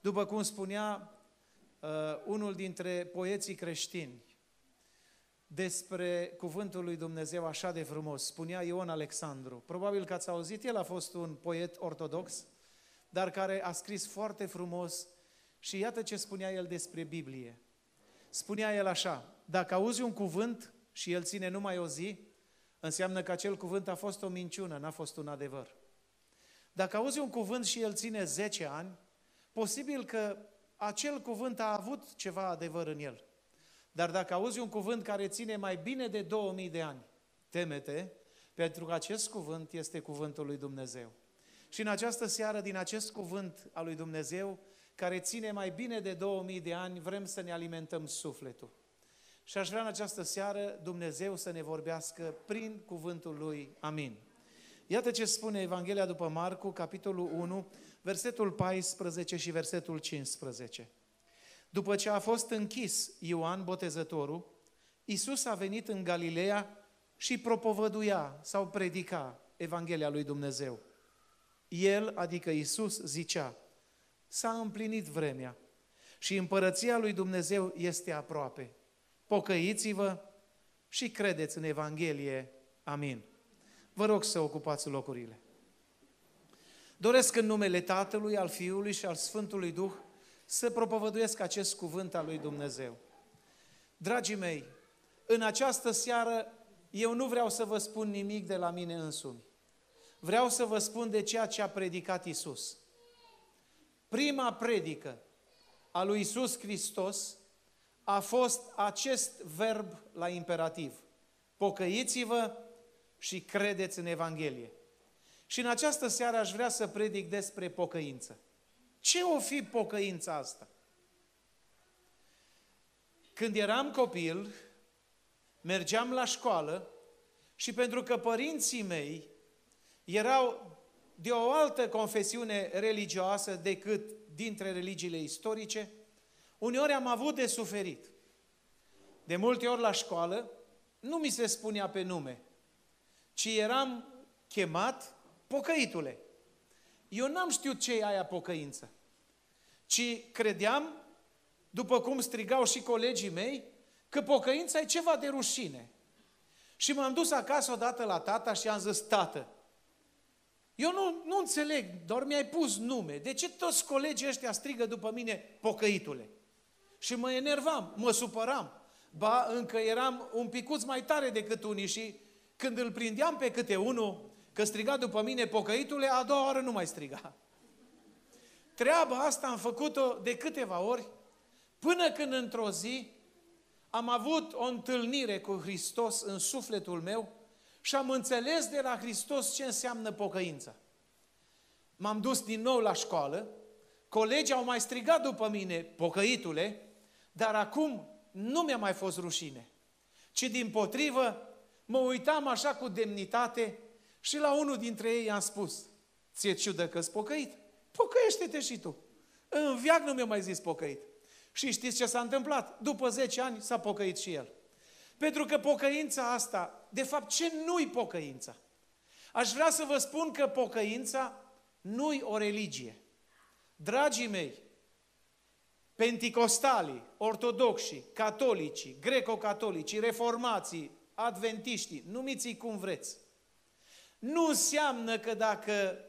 După cum spunea uh, unul dintre poeții creștini despre cuvântul lui Dumnezeu așa de frumos, spunea Ion Alexandru. Probabil că ați auzit, el a fost un poet ortodox, dar care a scris foarte frumos și iată ce spunea el despre Biblie. Spunea el așa, dacă auzi un cuvânt și el ține numai o zi, înseamnă că acel cuvânt a fost o minciună, n-a fost un adevăr. Dacă auzi un cuvânt și el ține 10 ani, posibil că acel cuvânt a avut ceva adevăr în el. Dar dacă auzi un cuvânt care ține mai bine de 2000 de ani, temete, pentru că acest cuvânt este cuvântul lui Dumnezeu. Și în această seară, din acest cuvânt al lui Dumnezeu, care ține mai bine de 2000 de ani, vrem să ne alimentăm sufletul. Și aș vrea în această seară Dumnezeu să ne vorbească prin cuvântul Lui. Amin. Iată ce spune Evanghelia după Marcu, capitolul 1, versetul 14 și versetul 15. După ce a fost închis Ioan Botezătorul, Iisus a venit în Galileea și propovăduia sau predica Evanghelia lui Dumnezeu. El, adică Iisus, zicea, s-a împlinit vremea și împărăția lui Dumnezeu este aproape. Pocăiți-vă și credeți în Evanghelie. Amin. Vă rog să ocupați locurile. Doresc în numele Tatălui, al Fiului și al Sfântului Duh să propovăduiesc acest cuvânt al lui Dumnezeu. Dragii mei, în această seară eu nu vreau să vă spun nimic de la mine însumi. Vreau să vă spun de ceea ce a predicat Isus. Prima predică a lui Isus Hristos a fost acest verb la imperativ. Pocăiți-vă și credeți în Evanghelie. Și în această seară aș vrea să predic despre pocăință. Ce o fi pocăința asta? Când eram copil, mergeam la școală și pentru că părinții mei erau de o altă confesiune religioasă decât dintre religiile istorice, uneori am avut de suferit. De multe ori la școală nu mi se spunea pe nume, ci eram chemat pocăitule. Eu n-am știut ce e aia pocăință, ci credeam, după cum strigau și colegii mei, că pocăința e ceva de rușine. Și m-am dus acasă odată la tata și am zis, tată, eu nu, nu înțeleg, doar mi-ai pus nume. De ce toți colegii ăștia strigă după mine pocăitule? Și mă enervam, mă supăram. Ba, încă eram un picuț mai tare decât unii și când îl prindeam pe câte unul că striga după mine pocăitule, a doua oară nu mai striga. Treaba asta am făcut-o de câteva ori, până când într-o zi am avut o întâlnire cu Hristos în sufletul meu și am înțeles de la Hristos ce înseamnă pocăința. M-am dus din nou la școală, colegii au mai strigat după mine, pocăitule, dar acum nu mi-a mai fost rușine, ci din potrivă mă uitam așa cu demnitate și la unul dintre ei am spus, ție ciudă că pocăit? Pocăiește-te și tu. În viac nu mi-a mai zis pocăit. Și știți ce s-a întâmplat? După 10 ani s-a pocăit și el. Pentru că pocăința asta, de fapt, ce nu-i pocăința? Aș vrea să vă spun că pocăința nu-i o religie. Dragii mei, penticostalii, ortodoxi, catolicii, greco-catolicii, reformații, adventiștii, numiți-i cum vreți. Nu înseamnă că dacă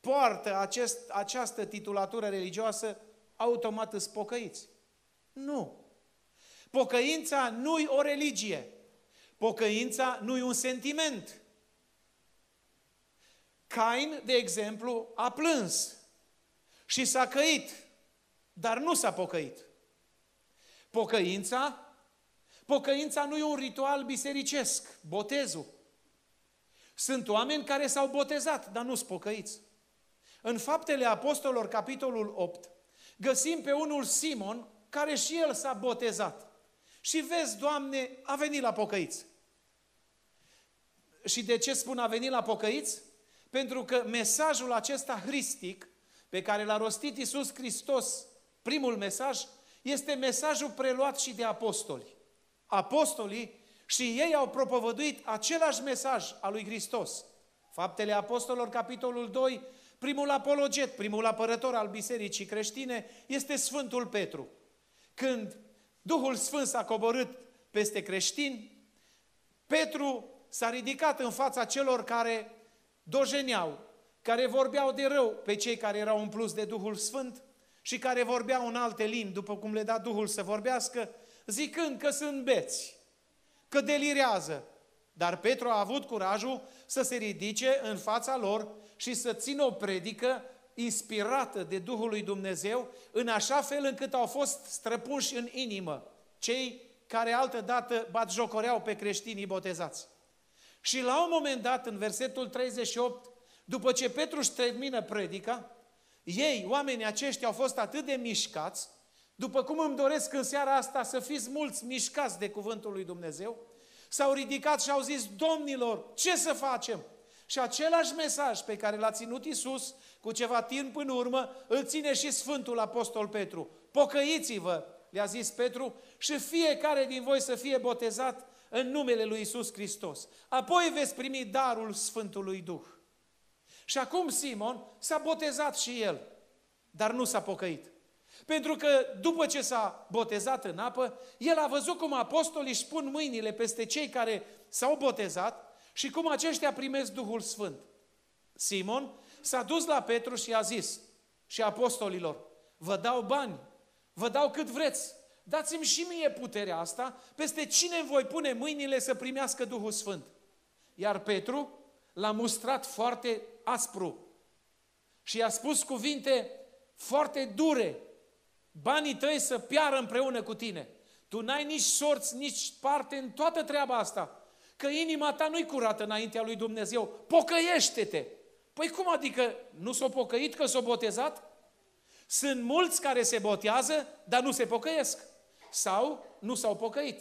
poartă acest, această titulatură religioasă, automat îți pocăiți. Nu. Pocăința nu-i o religie. Pocăința nu-i un sentiment. Cain, de exemplu, a plâns și s-a căit, dar nu s-a pocăit. Pocăința? Pocăința nu e un ritual bisericesc, botezul. Sunt oameni care s-au botezat, dar nu sunt pocăiți. În Faptele Apostolilor, capitolul 8, găsim pe unul Simon, care și el s-a botezat. Și vezi, Doamne, a venit la pocăiți. Și de ce spun a venit la pocăiți? Pentru că mesajul acesta hristic, pe care l-a rostit Iisus Hristos, primul mesaj, este mesajul preluat și de apostoli. Apostolii și ei au propovăduit același mesaj al lui Hristos. Faptele Apostolilor, capitolul 2, primul apologet, primul apărător al bisericii creștine este Sfântul Petru. Când Duhul Sfânt s-a coborât peste creștini, Petru s-a ridicat în fața celor care dojeneau, care vorbeau de rău pe cei care erau umpluți de Duhul Sfânt și care vorbeau în alte limbi, după cum le da Duhul să vorbească, zicând că sunt beți, că delirează. Dar Petru a avut curajul să se ridice în fața lor și să țină o predică inspirată de Duhul lui Dumnezeu, în așa fel încât au fost străpuși în inimă cei care altădată batjocoreau pe creștinii botezați. Și la un moment dat, în versetul 38, după ce Petru își termină predica, ei, oamenii aceștia, au fost atât de mișcați, după cum îmi doresc în seara asta să fiți mulți mișcați de cuvântul lui Dumnezeu, s-au ridicat și au zis, domnilor, ce să facem? Și același mesaj pe care l-a ținut Isus cu ceva timp în urmă, îl ține și Sfântul Apostol Petru. Pocăiți-vă, le-a zis Petru, și fiecare din voi să fie botezat în numele lui Isus Hristos. Apoi veți primi darul Sfântului Duh. Și acum Simon s-a botezat și el, dar nu s-a pocăit. Pentru că după ce s-a botezat în apă, el a văzut cum apostolii își pun mâinile peste cei care s-au botezat și cum aceștia primesc Duhul Sfânt. Simon s-a dus la Petru și a zis și apostolilor, vă dau bani, vă dau cât vreți, dați-mi și mie puterea asta, peste cine voi pune mâinile să primească Duhul Sfânt. Iar Petru l-a mustrat foarte aspru și i-a spus cuvinte foarte dure, banii tăi să piară împreună cu tine. Tu n-ai nici sorți, nici parte în toată treaba asta. Că inima ta nu-i curată înaintea lui Dumnezeu. Pocăiește-te! Păi cum adică nu s-o pocăit că s-o botezat? Sunt mulți care se botează, dar nu se pocăiesc. Sau nu s-au pocăit.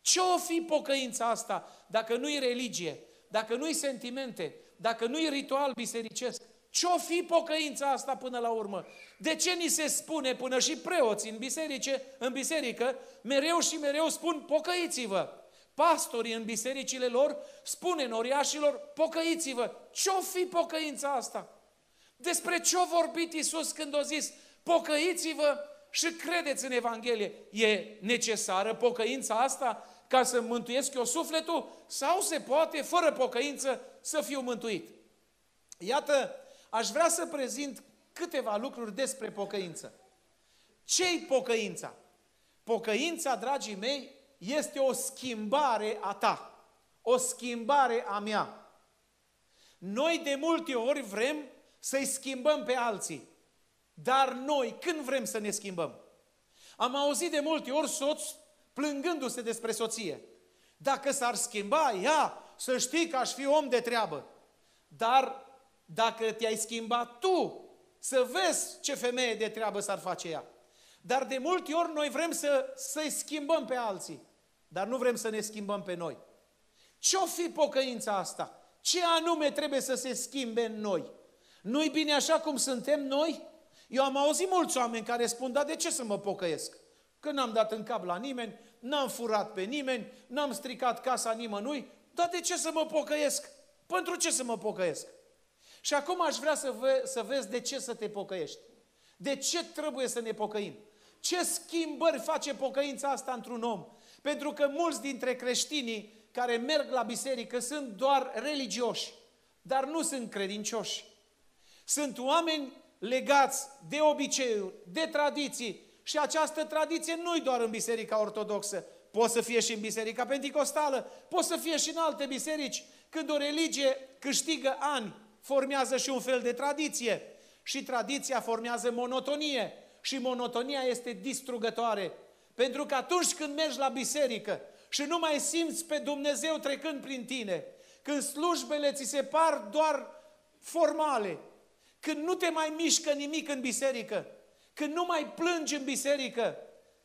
Ce o fi pocăința asta dacă nu-i religie, dacă nu-i sentimente, dacă nu-i ritual bisericesc? Ce-o fi pocăința asta până la urmă? De ce ni se spune până și preoții în, biserice, în biserică, mereu și mereu spun pocăiți-vă? Pastorii în bisericile lor spune noriașilor, pocăiți-vă. Ce-o fi pocăința asta? Despre ce-o vorbit Iisus când a zis, pocăiți-vă și credeți în Evanghelie. E necesară pocăința asta ca să mântuiesc eu sufletul? Sau se poate, fără pocăință, să fiu mântuit? Iată aș vrea să prezint câteva lucruri despre pocăință. Ce-i pocăința? Pocăința, dragii mei, este o schimbare a ta, o schimbare a mea. Noi de multe ori vrem să-i schimbăm pe alții, dar noi când vrem să ne schimbăm? Am auzit de multe ori soț plângându-se despre soție. Dacă s-ar schimba ea, să știi că aș fi om de treabă. Dar dacă te-ai schimbat tu, să vezi ce femeie de treabă s-ar face ea. Dar de multe ori noi vrem să, să-i schimbăm pe alții, dar nu vrem să ne schimbăm pe noi. Ce-o fi pocăința asta? Ce anume trebuie să se schimbe în noi? Nu-i bine așa cum suntem noi? Eu am auzit mulți oameni care spun, dar de ce să mă pocăiesc? Că n-am dat în cap la nimeni, n-am furat pe nimeni, n-am stricat casa nimănui, dar de ce să mă pocăiesc? Pentru ce să mă pocăiesc? Și acum aș vrea să, ve- să vezi de ce să te pocăiești. De ce trebuie să ne pocăim? Ce schimbări face pocăința asta într-un om? Pentru că mulți dintre creștinii care merg la biserică sunt doar religioși, dar nu sunt credincioși. Sunt oameni legați de obiceiuri, de tradiții și această tradiție nu-i doar în Biserica Ortodoxă, poate să fie și în Biserica Pentecostală, poate să fie și în alte biserici. Când o religie câștigă ani, formează și un fel de tradiție și tradiția formează monotonie și monotonia este distrugătoare. Pentru că atunci când mergi la biserică și nu mai simți pe Dumnezeu trecând prin tine, când slujbele ți se par doar formale, când nu te mai mișcă nimic în biserică, când nu mai plângi în biserică,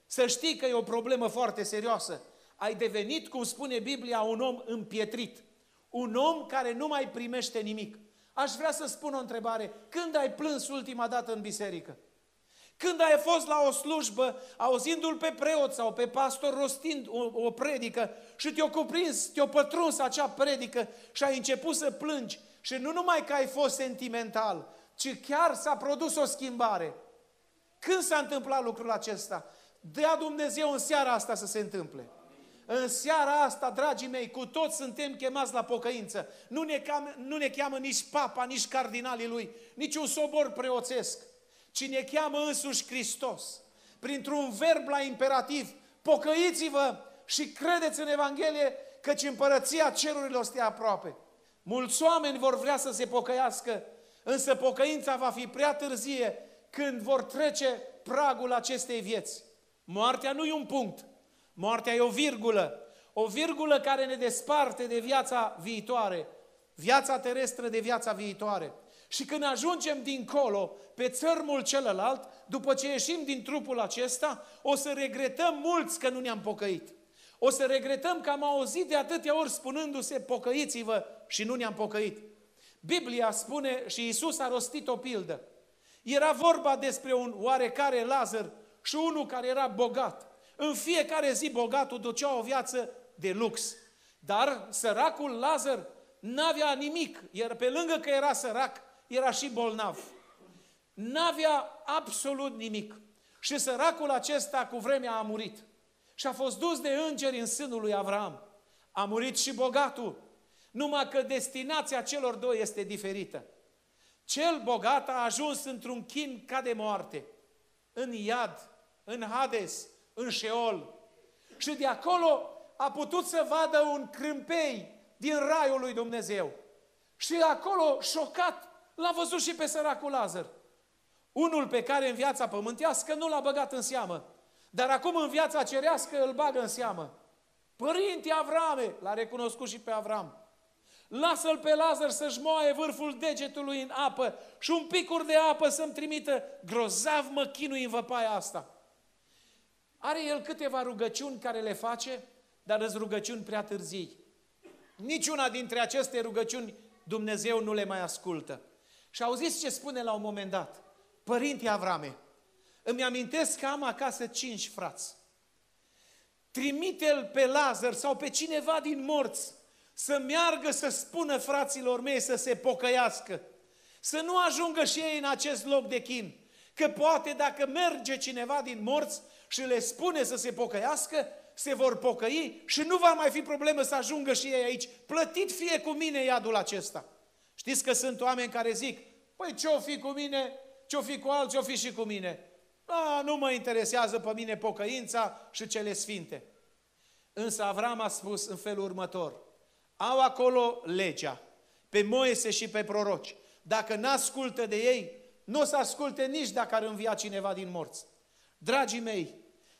să știi că e o problemă foarte serioasă. Ai devenit, cum spune Biblia, un om împietrit. Un om care nu mai primește nimic. Aș vrea să spun o întrebare. Când ai plâns ultima dată în biserică? Când ai fost la o slujbă, auzindu-l pe preot sau pe pastor rostind o, o predică și te-a cuprins, te-a pătruns acea predică și ai început să plângi și nu numai că ai fost sentimental, ci chiar s-a produs o schimbare. Când s-a întâmplat lucrul acesta? Dea Dumnezeu în seara asta să se întâmple. În seara asta, dragii mei, cu toți suntem chemați la pocăință. Nu ne, cheamă, nu ne cheamă nici papa, nici cardinalii lui, nici un sobor preoțesc, ci ne cheamă însuși Hristos. Printr-un verb la imperativ, pocăiți-vă și credeți în Evanghelie căci împărăția cerurilor stă aproape. Mulți oameni vor vrea să se pocăiască, însă pocăința va fi prea târzie când vor trece pragul acestei vieți. Moartea nu e un punct, moartea e o virgulă, o virgulă care ne desparte de viața viitoare, viața terestră de viața viitoare. Și când ajungem dincolo, pe țărmul celălalt, după ce ieșim din trupul acesta, o să regretăm mulți că nu ne-am pocăit. O să regretăm că am auzit de atâtea ori spunându-se pocăiți-vă și nu ne-am pocăit. Biblia spune și Isus a rostit o pildă. Era vorba despre un oarecare Lazar și unul care era bogat. În fiecare zi bogatul ducea o viață de lux. Dar săracul Lazar n-avea nimic. Iar pe lângă că era sărac, era și bolnav. N-avea absolut nimic. Și săracul acesta cu vremea a murit. Și a fost dus de îngeri în sânul lui Avram. A murit și bogatul. Numai că destinația celor doi este diferită. Cel bogat a ajuns într-un chin ca de moarte. În iad, în Hades, în Sheol. Și de acolo a putut să vadă un crâmpei din raiul lui Dumnezeu. Și acolo, șocat, l-a văzut și pe săracul Lazar. Unul pe care în viața pământească nu l-a băgat în seamă. Dar acum în viața cerească îl bagă în seamă. Părinte Avrame, l-a recunoscut și pe Avram. Lasă-l pe Lazar să-și moaie vârful degetului în apă și un picur de apă să-mi trimită. Grozav mă chinui în văpaia asta. Are el câteva rugăciuni care le face, dar îți rugăciuni prea târzii. Niciuna dintre aceste rugăciuni Dumnezeu nu le mai ascultă. Și auziți ce spune la un moment dat? Părinte Avrame, îmi amintesc că am acasă cinci frați. Trimite-l pe Lazar sau pe cineva din morți să meargă să spună fraților mei să se pocăiască. Să nu ajungă și ei în acest loc de chin. Că poate dacă merge cineva din morți și le spune să se pocăiască, se vor pocăi și nu va mai fi problemă să ajungă și ei aici. Plătit fie cu mine iadul acesta. Știți că sunt oameni care zic, păi ce-o fi cu mine, ce-o fi cu alții, ce-o fi și cu mine. A, nu mă interesează pe mine pocăința și cele sfinte. Însă Avram a spus în felul următor, au acolo legea, pe Moise și pe proroci. Dacă n-ascultă de ei, nu o să asculte nici dacă ar învia cineva din morți. Dragii mei,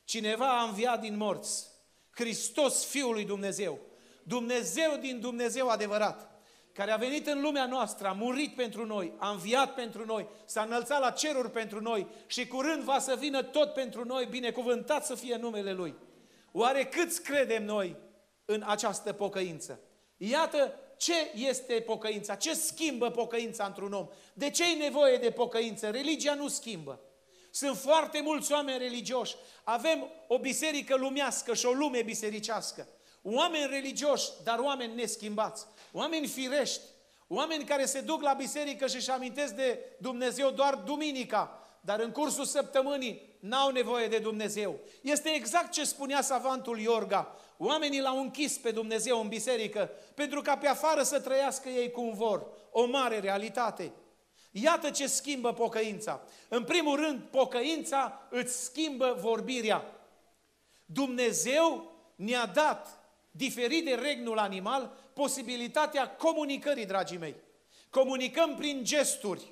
cineva a înviat din morți. Hristos, Fiul lui Dumnezeu. Dumnezeu din Dumnezeu adevărat care a venit în lumea noastră, a murit pentru noi, a înviat pentru noi, s-a înălțat la ceruri pentru noi și curând va să vină tot pentru noi, binecuvântat să fie numele Lui. Oare câți credem noi în această pocăință? Iată ce este pocăința, ce schimbă pocăința într-un om. De ce e nevoie de pocăință? Religia nu schimbă. Sunt foarte mulți oameni religioși. Avem o biserică lumească și o lume bisericească. Oameni religioși, dar oameni neschimbați. Oameni firești. Oameni care se duc la biserică și își amintesc de Dumnezeu doar duminica, dar în cursul săptămânii n-au nevoie de Dumnezeu. Este exact ce spunea savantul Iorga. Oamenii l-au închis pe Dumnezeu în biserică pentru ca pe afară să trăiască ei cum vor. O mare realitate. Iată ce schimbă pocăința. În primul rând, pocăința îți schimbă vorbirea. Dumnezeu ne-a dat, diferit de regnul animal, posibilitatea comunicării, dragii mei. Comunicăm prin gesturi.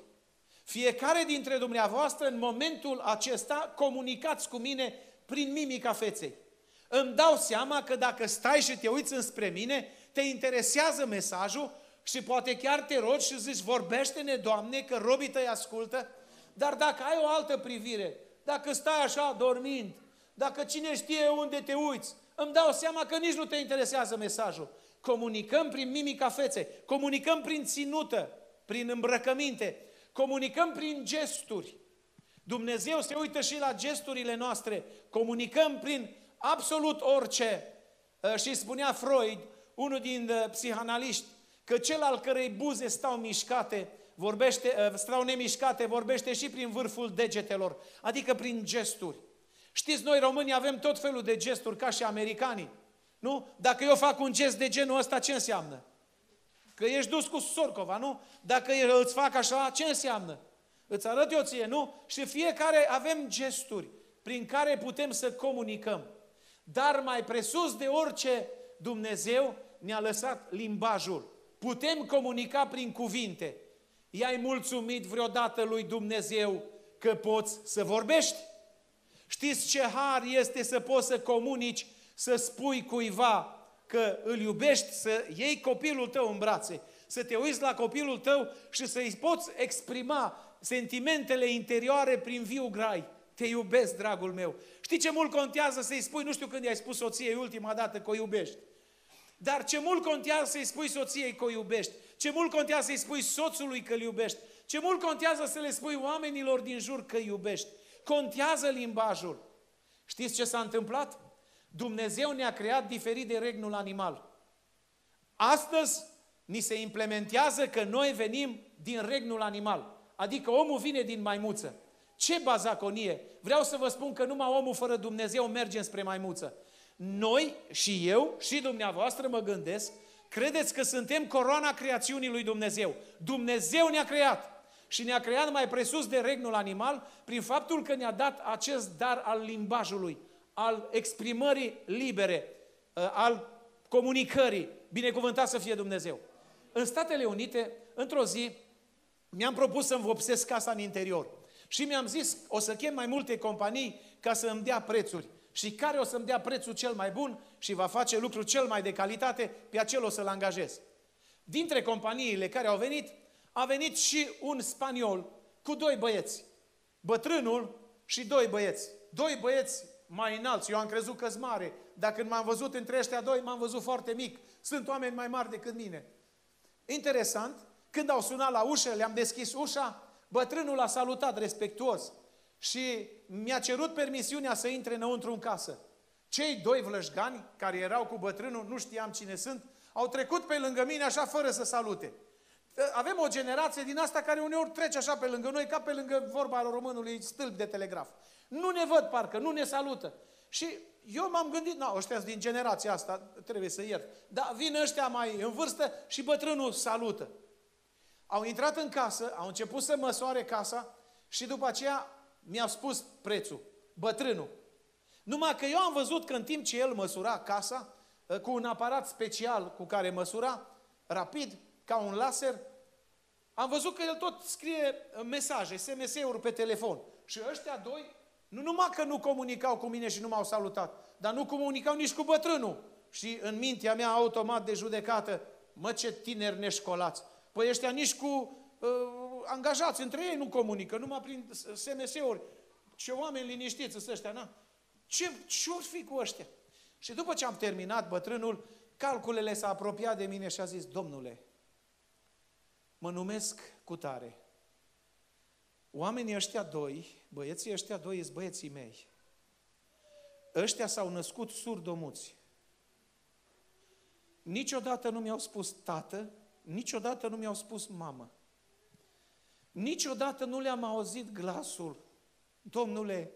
Fiecare dintre dumneavoastră, în momentul acesta, comunicați cu mine prin mimica feței. Îmi dau seama că dacă stai și te uiți înspre mine, te interesează mesajul și poate chiar te rogi și zici, vorbește-ne, Doamne, că robii tăi ascultă. Dar dacă ai o altă privire, dacă stai așa dormind, dacă cine știe unde te uiți, îmi dau seama că nici nu te interesează mesajul. Comunicăm prin mimica feței, comunicăm prin ținută, prin îmbrăcăminte, comunicăm prin gesturi. Dumnezeu se uită și la gesturile noastre, comunicăm prin absolut orice. Uh, și spunea Freud, unul din uh, psihanaliști, că cel al cărei buze stau mișcate, vorbește, uh, stau nemișcate, vorbește și prin vârful degetelor, adică prin gesturi. Știți, noi românii avem tot felul de gesturi, ca și americanii. Nu? Dacă eu fac un gest de genul ăsta, ce înseamnă? Că ești dus cu sorcova, nu? Dacă eu îți fac așa, ce înseamnă? Îți arăt eu ție, nu? Și fiecare avem gesturi prin care putem să comunicăm. Dar mai presus de orice, Dumnezeu ne-a lăsat limbajul. Putem comunica prin cuvinte. I-ai mulțumit vreodată lui Dumnezeu că poți să vorbești? Știți ce har este să poți să comunici, să spui cuiva că îl iubești, să iei copilul tău în brațe, să te uiți la copilul tău și să-i poți exprima sentimentele interioare prin viu grai. Te iubesc, dragul meu. Știi ce mult contează să-i spui, nu știu când i-ai spus soției ultima dată că o iubești. Dar ce mult contează să-i spui soției că o iubești. Ce mult contează să-i spui soțului că îl iubești. Ce mult contează să le spui oamenilor din jur că iubești. Contează limbajul. Știți ce s-a întâmplat? Dumnezeu ne-a creat diferit de regnul animal. Astăzi ni se implementează că noi venim din regnul animal. Adică omul vine din maimuță. Ce bazaconie! Vreau să vă spun că numai omul fără Dumnezeu merge spre maimuță. Noi și eu și dumneavoastră mă gândesc, credeți că suntem coroana creațiunii lui Dumnezeu. Dumnezeu ne-a creat și ne-a creat mai presus de regnul animal prin faptul că ne-a dat acest dar al limbajului, al exprimării libere, ă, al comunicării. Binecuvântat să fie Dumnezeu. În Statele Unite, într-o zi, mi-am propus să-mi vopsesc casa în interior. Și mi-am zis, o să chem mai multe companii ca să îmi dea prețuri. Și care o să-mi dea prețul cel mai bun și va face lucrul cel mai de calitate, pe acel o să-l angajez. Dintre companiile care au venit, a venit și un spaniol cu doi băieți. Bătrânul și doi băieți. Doi băieți mai înalți. Eu am crezut că mare, dar când m-am văzut între ăștia doi, m-am văzut foarte mic. Sunt oameni mai mari decât mine. Interesant, când au sunat la ușă, le-am deschis ușa, Bătrânul a salutat respectuos și mi-a cerut permisiunea să intre înăuntru în casă. Cei doi vlășgani care erau cu bătrânul, nu știam cine sunt, au trecut pe lângă mine așa fără să salute. Avem o generație din asta care uneori trece așa pe lângă noi, ca pe lângă vorba al românului stâlp de telegraf. Nu ne văd parcă, nu ne salută. Și eu m-am gândit, na, ăștia din generația asta, trebuie să iert. Dar vin ăștia mai în vârstă și bătrânul salută. Au intrat în casă, au început să măsoare casa și după aceea mi-a spus prețul, bătrânul. Numai că eu am văzut că în timp ce el măsura casa, ă, cu un aparat special cu care măsura, rapid, ca un laser, am văzut că el tot scrie mesaje, SMS-uri pe telefon. Și ăștia doi, nu numai că nu comunicau cu mine și nu m-au salutat, dar nu comunicau nici cu bătrânul. Și în mintea mea automat de judecată, mă ce tineri neșcolați. Păi ăștia nici cu uh, angajați între ei nu comunică, numai prin SMS-uri. Ce oameni liniștiți sunt ăștia, na? Ce, ce or fi cu ăștia? Și după ce am terminat, bătrânul, calculele s-a apropiat de mine și a zis, domnule, mă numesc cu tare. oamenii ăștia doi, băieții ăștia doi sunt băieții mei. Ăștia s-au născut surdomuți. Niciodată nu mi-au spus tată, niciodată nu mi-au spus mamă. Niciodată nu le-am auzit glasul. Domnule,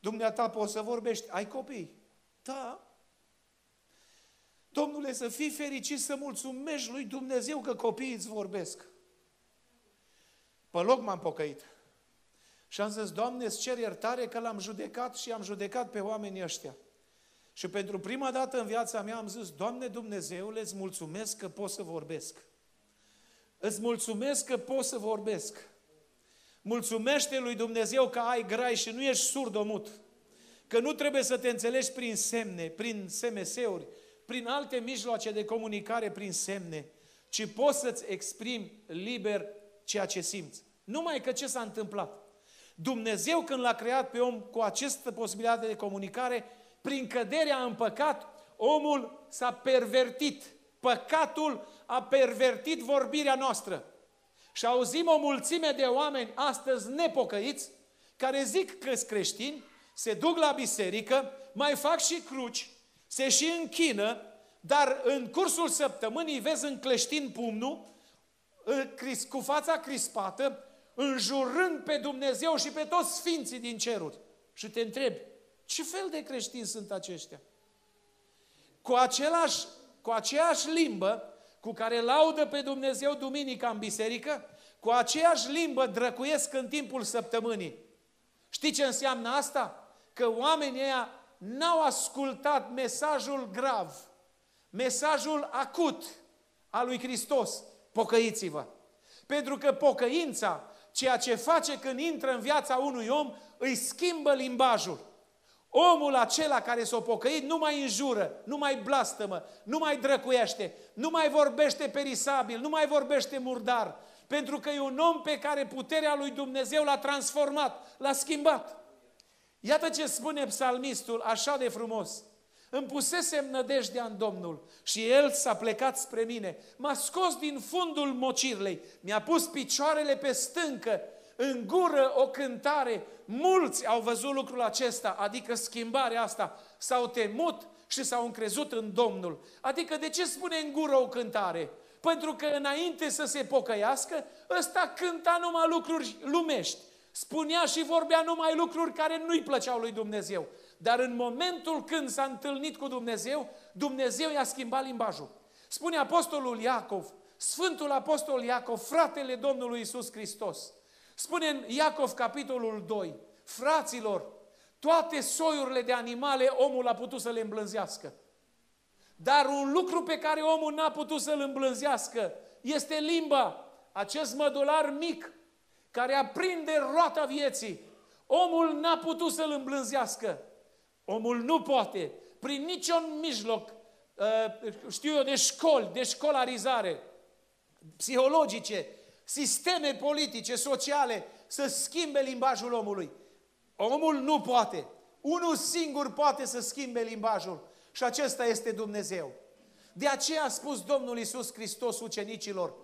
dumneata poți să vorbești, ai copii? Da. Domnule, să fii fericit, să mulțumești lui Dumnezeu că copiii îți vorbesc. Pe loc m-am pocăit. Și am zis, Doamne, îți cer iertare că l-am judecat și am judecat pe oamenii ăștia. Și pentru prima dată în viața mea am zis, Doamne Dumnezeule, îți mulțumesc că pot să vorbesc. Îți mulțumesc că pot să vorbesc. Mulțumește lui Dumnezeu că ai grai și nu ești surdomut. Că nu trebuie să te înțelegi prin semne, prin SMS-uri, prin alte mijloace de comunicare, prin semne, ci poți să-ți exprimi liber ceea ce simți. Numai că ce s-a întâmplat? Dumnezeu când l-a creat pe om cu această posibilitate de comunicare, prin căderea în păcat, omul s-a pervertit. Păcatul a pervertit vorbirea noastră. Și auzim o mulțime de oameni astăzi nepocăiți, care zic că sunt creștini, se duc la biserică, mai fac și cruci, se și închină, dar în cursul săptămânii vezi încleștind pumnul, cu fața crispată, înjurând pe Dumnezeu și pe toți sfinții din ceruri. Și te întrebi, ce fel de creștini sunt aceștia? Cu, același, cu aceeași limbă cu care laudă pe Dumnezeu duminica în biserică, cu aceeași limbă drăcuiesc în timpul săptămânii. Știi ce înseamnă asta? Că oamenii ăia n-au ascultat mesajul grav, mesajul acut al lui Hristos. Pocăiți-vă! Pentru că pocăința, ceea ce face când intră în viața unui om, îi schimbă limbajul. Omul acela care s-a pocăit nu mai înjură, nu mai blastămă, nu mai drăcuiește, nu mai vorbește perisabil, nu mai vorbește murdar, pentru că e un om pe care puterea lui Dumnezeu l-a transformat, l-a schimbat. Iată ce spune psalmistul așa de frumos. Îmi pusesem nădejdea în Domnul și El s-a plecat spre mine. M-a scos din fundul mocirlei, mi-a pus picioarele pe stâncă, în gură o cântare. Mulți au văzut lucrul acesta, adică schimbarea asta. S-au temut și s-au încrezut în Domnul. Adică de ce spune în gură o cântare? Pentru că înainte să se pocăiască, ăsta cânta numai lucruri lumești. Spunea și vorbea numai lucruri care nu-i plăceau lui Dumnezeu. Dar în momentul când s-a întâlnit cu Dumnezeu, Dumnezeu i-a schimbat limbajul. Spune Apostolul Iacov, Sfântul Apostol Iacov, fratele Domnului Isus Hristos. Spune în Iacov, capitolul 2, fraților, toate soiurile de animale omul a putut să le îmblânzească. Dar un lucru pe care omul n-a putut să-l îmblânzească este limba, acest mădular mic care aprinde roata vieții. Omul n-a putut să-l îmblânzească. Omul nu poate, prin niciun mijloc, uh, știu eu, de școli, de școlarizare, psihologice, sisteme politice, sociale, să schimbe limbajul omului. Omul nu poate. Unul singur poate să schimbe limbajul și acesta este Dumnezeu. De aceea a spus Domnul Isus Hristos ucenicilor,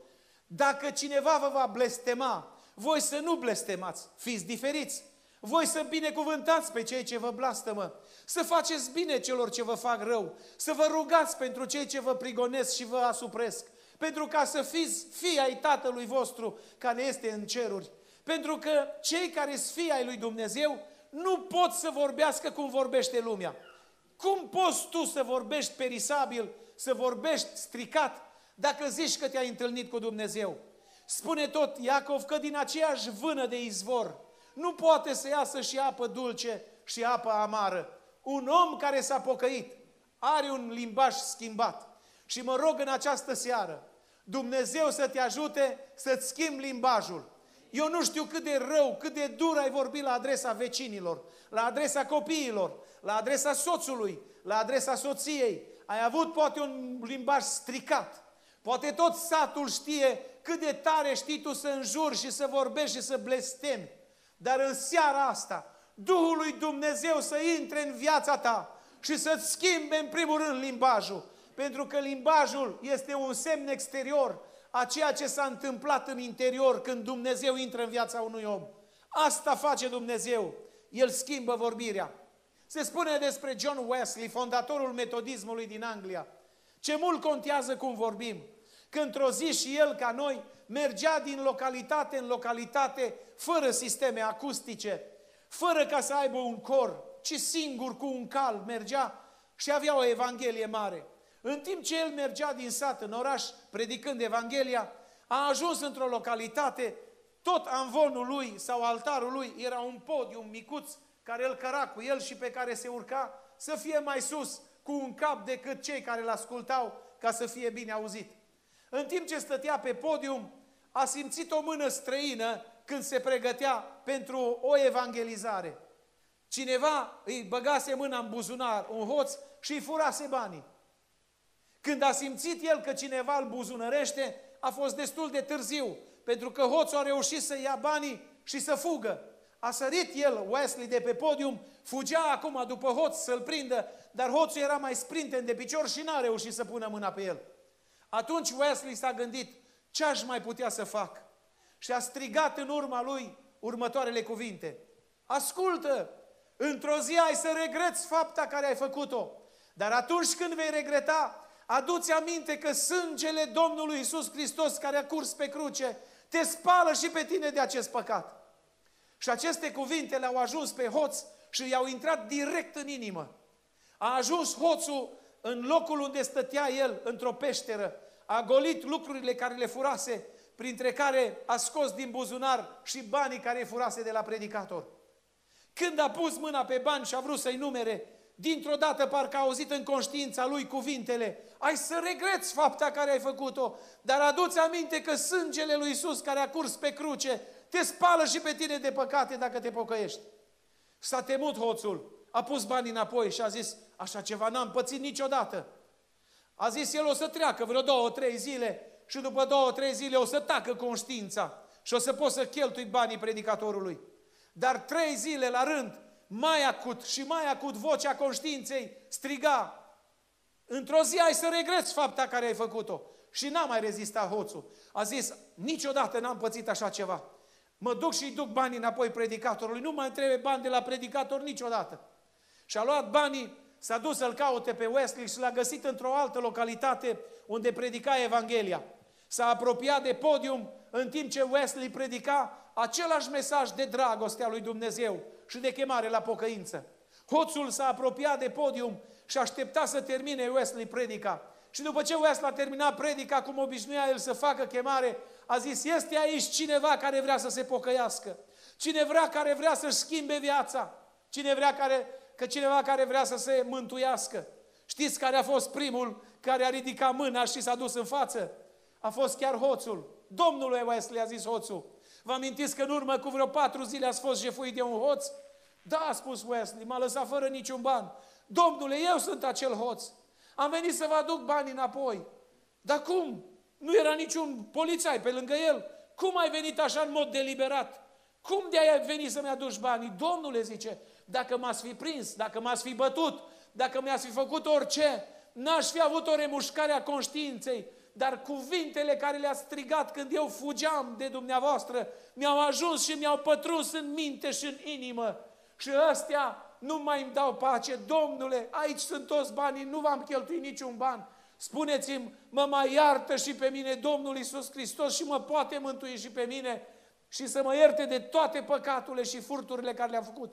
dacă cineva vă va blestema, voi să nu blestemați, fiți diferiți. Voi să binecuvântați pe cei ce vă blastămă, să faceți bine celor ce vă fac rău, să vă rugați pentru cei ce vă prigonesc și vă asupresc, pentru ca să fiți fii ai Tatălui vostru care este în ceruri. Pentru că cei care sunt fii ai lui Dumnezeu nu pot să vorbească cum vorbește lumea. Cum poți tu să vorbești perisabil, să vorbești stricat, dacă zici că te-ai întâlnit cu Dumnezeu? Spune tot Iacov că din aceeași vână de izvor nu poate să iasă și apă dulce și apă amară. Un om care s-a pocăit are un limbaj schimbat. Și mă rog în această seară, Dumnezeu să te ajute să-ți schimbi limbajul. Eu nu știu cât de rău, cât de dur ai vorbit la adresa vecinilor, la adresa copiilor, la adresa soțului, la adresa soției. Ai avut poate un limbaj stricat. Poate tot satul știe cât de tare știi tu să înjuri și să vorbești și să blestemi. Dar în seara asta, Duhul lui Dumnezeu să intre în viața ta și să-ți schimbe în primul rând limbajul. Pentru că limbajul este un semn exterior a ceea ce s-a întâmplat în interior când Dumnezeu intră în viața unui om. Asta face Dumnezeu. El schimbă vorbirea. Se spune despre John Wesley, fondatorul metodismului din Anglia, ce mult contează cum vorbim. Că într-o zi și el, ca noi, mergea din localitate în localitate, fără sisteme acustice, fără ca să aibă un cor, ci singur cu un cal mergea și avea o evanghelie mare. În timp ce el mergea din sat în oraș, predicând Evanghelia, a ajuns într-o localitate, tot amvonul lui sau altarul lui era un podium micuț care îl căra cu el și pe care se urca să fie mai sus cu un cap decât cei care îl ascultau ca să fie bine auzit. În timp ce stătea pe podium, a simțit o mână străină când se pregătea pentru o evangelizare. Cineva îi băgase mâna în buzunar, un hoț, și îi furase banii. Când a simțit el că cineva îl buzunărește, a fost destul de târziu, pentru că hoțul a reușit să ia banii și să fugă. A sărit el, Wesley, de pe podium, fugea acum după hoț să-l prindă, dar hoțul era mai sprinten de picior și n-a reușit să pună mâna pe el. Atunci Wesley s-a gândit, ce aș mai putea să fac? Și a strigat în urma lui următoarele cuvinte. Ascultă, într-o zi ai să regreți fapta care ai făcut-o, dar atunci când vei regreta, Aduți aminte că sângele Domnului Isus Hristos care a curs pe cruce te spală și pe tine de acest păcat. Și aceste cuvinte le-au ajuns pe hoț și i-au intrat direct în inimă. A ajuns hoțul în locul unde stătea el, într-o peșteră, a golit lucrurile care le furase, printre care a scos din buzunar și banii care îi furase de la predicator. Când a pus mâna pe bani și a vrut să-i numere, dintr-o dată parcă a auzit în conștiința lui cuvintele, ai să regreți fapta care ai făcut-o, dar aduți aminte că sângele lui Isus care a curs pe cruce te spală și pe tine de păcate dacă te pocăiești. S-a temut hoțul, a pus banii înapoi și a zis, așa ceva n-am pățit niciodată. A zis el o să treacă vreo două, trei zile și după două, trei zile o să tacă conștiința și o să poți să cheltui banii predicatorului. Dar trei zile la rând, mai acut și mai acut vocea conștiinței striga, într-o zi ai să regreți fapta care ai făcut-o. Și n-a mai rezistat hoțul. A zis, niciodată n-am pățit așa ceva. Mă duc și-i duc banii înapoi predicatorului. Nu mai trebuie bani de la predicator niciodată. Și a luat banii, s-a dus să-l caute pe Wesley și l-a găsit într-o altă localitate unde predica Evanghelia. S-a apropiat de podium în timp ce Wesley predica același mesaj de dragoste a lui Dumnezeu și de chemare la pocăință. Hoțul s-a apropiat de podium și aștepta să termine Wesley predica. Și după ce Wesley a terminat predica, cum obișnuia el să facă chemare, a zis, este aici cineva care vrea să se pocăiască. Cineva care vrea să-și schimbe viața. Cine vrea care, că cineva care vrea să se mântuiască. Știți care a fost primul care a ridicat mâna și s-a dus în față? A fost chiar hoțul. Domnul Wesley a zis hoțul. Vă amintiți că în urmă cu vreo patru zile ați fost jefuit de un hoț? Da, a spus Wesley, m-a lăsat fără niciun ban. Domnule, eu sunt acel hoț. Am venit să vă aduc banii înapoi. Dar cum? Nu era niciun polițai pe lângă el. Cum ai venit așa în mod deliberat? Cum de ai venit să-mi aduci banii? Domnule, zice, dacă m-ați fi prins, dacă m-ați fi bătut, dacă mi-ați fi făcut orice, n-aș fi avut o remușcare a conștiinței, dar cuvintele care le-a strigat când eu fugeam de dumneavoastră mi-au ajuns și mi-au pătruns în minte și în inimă. Și ăstea nu mai îmi dau pace. Domnule, aici sunt toți banii, nu v-am cheltuit niciun ban. Spuneți-mi, mă mai iartă și pe mine Domnul Isus Hristos și mă poate mântui și pe mine și să mă ierte de toate păcaturile și furturile care le-am făcut.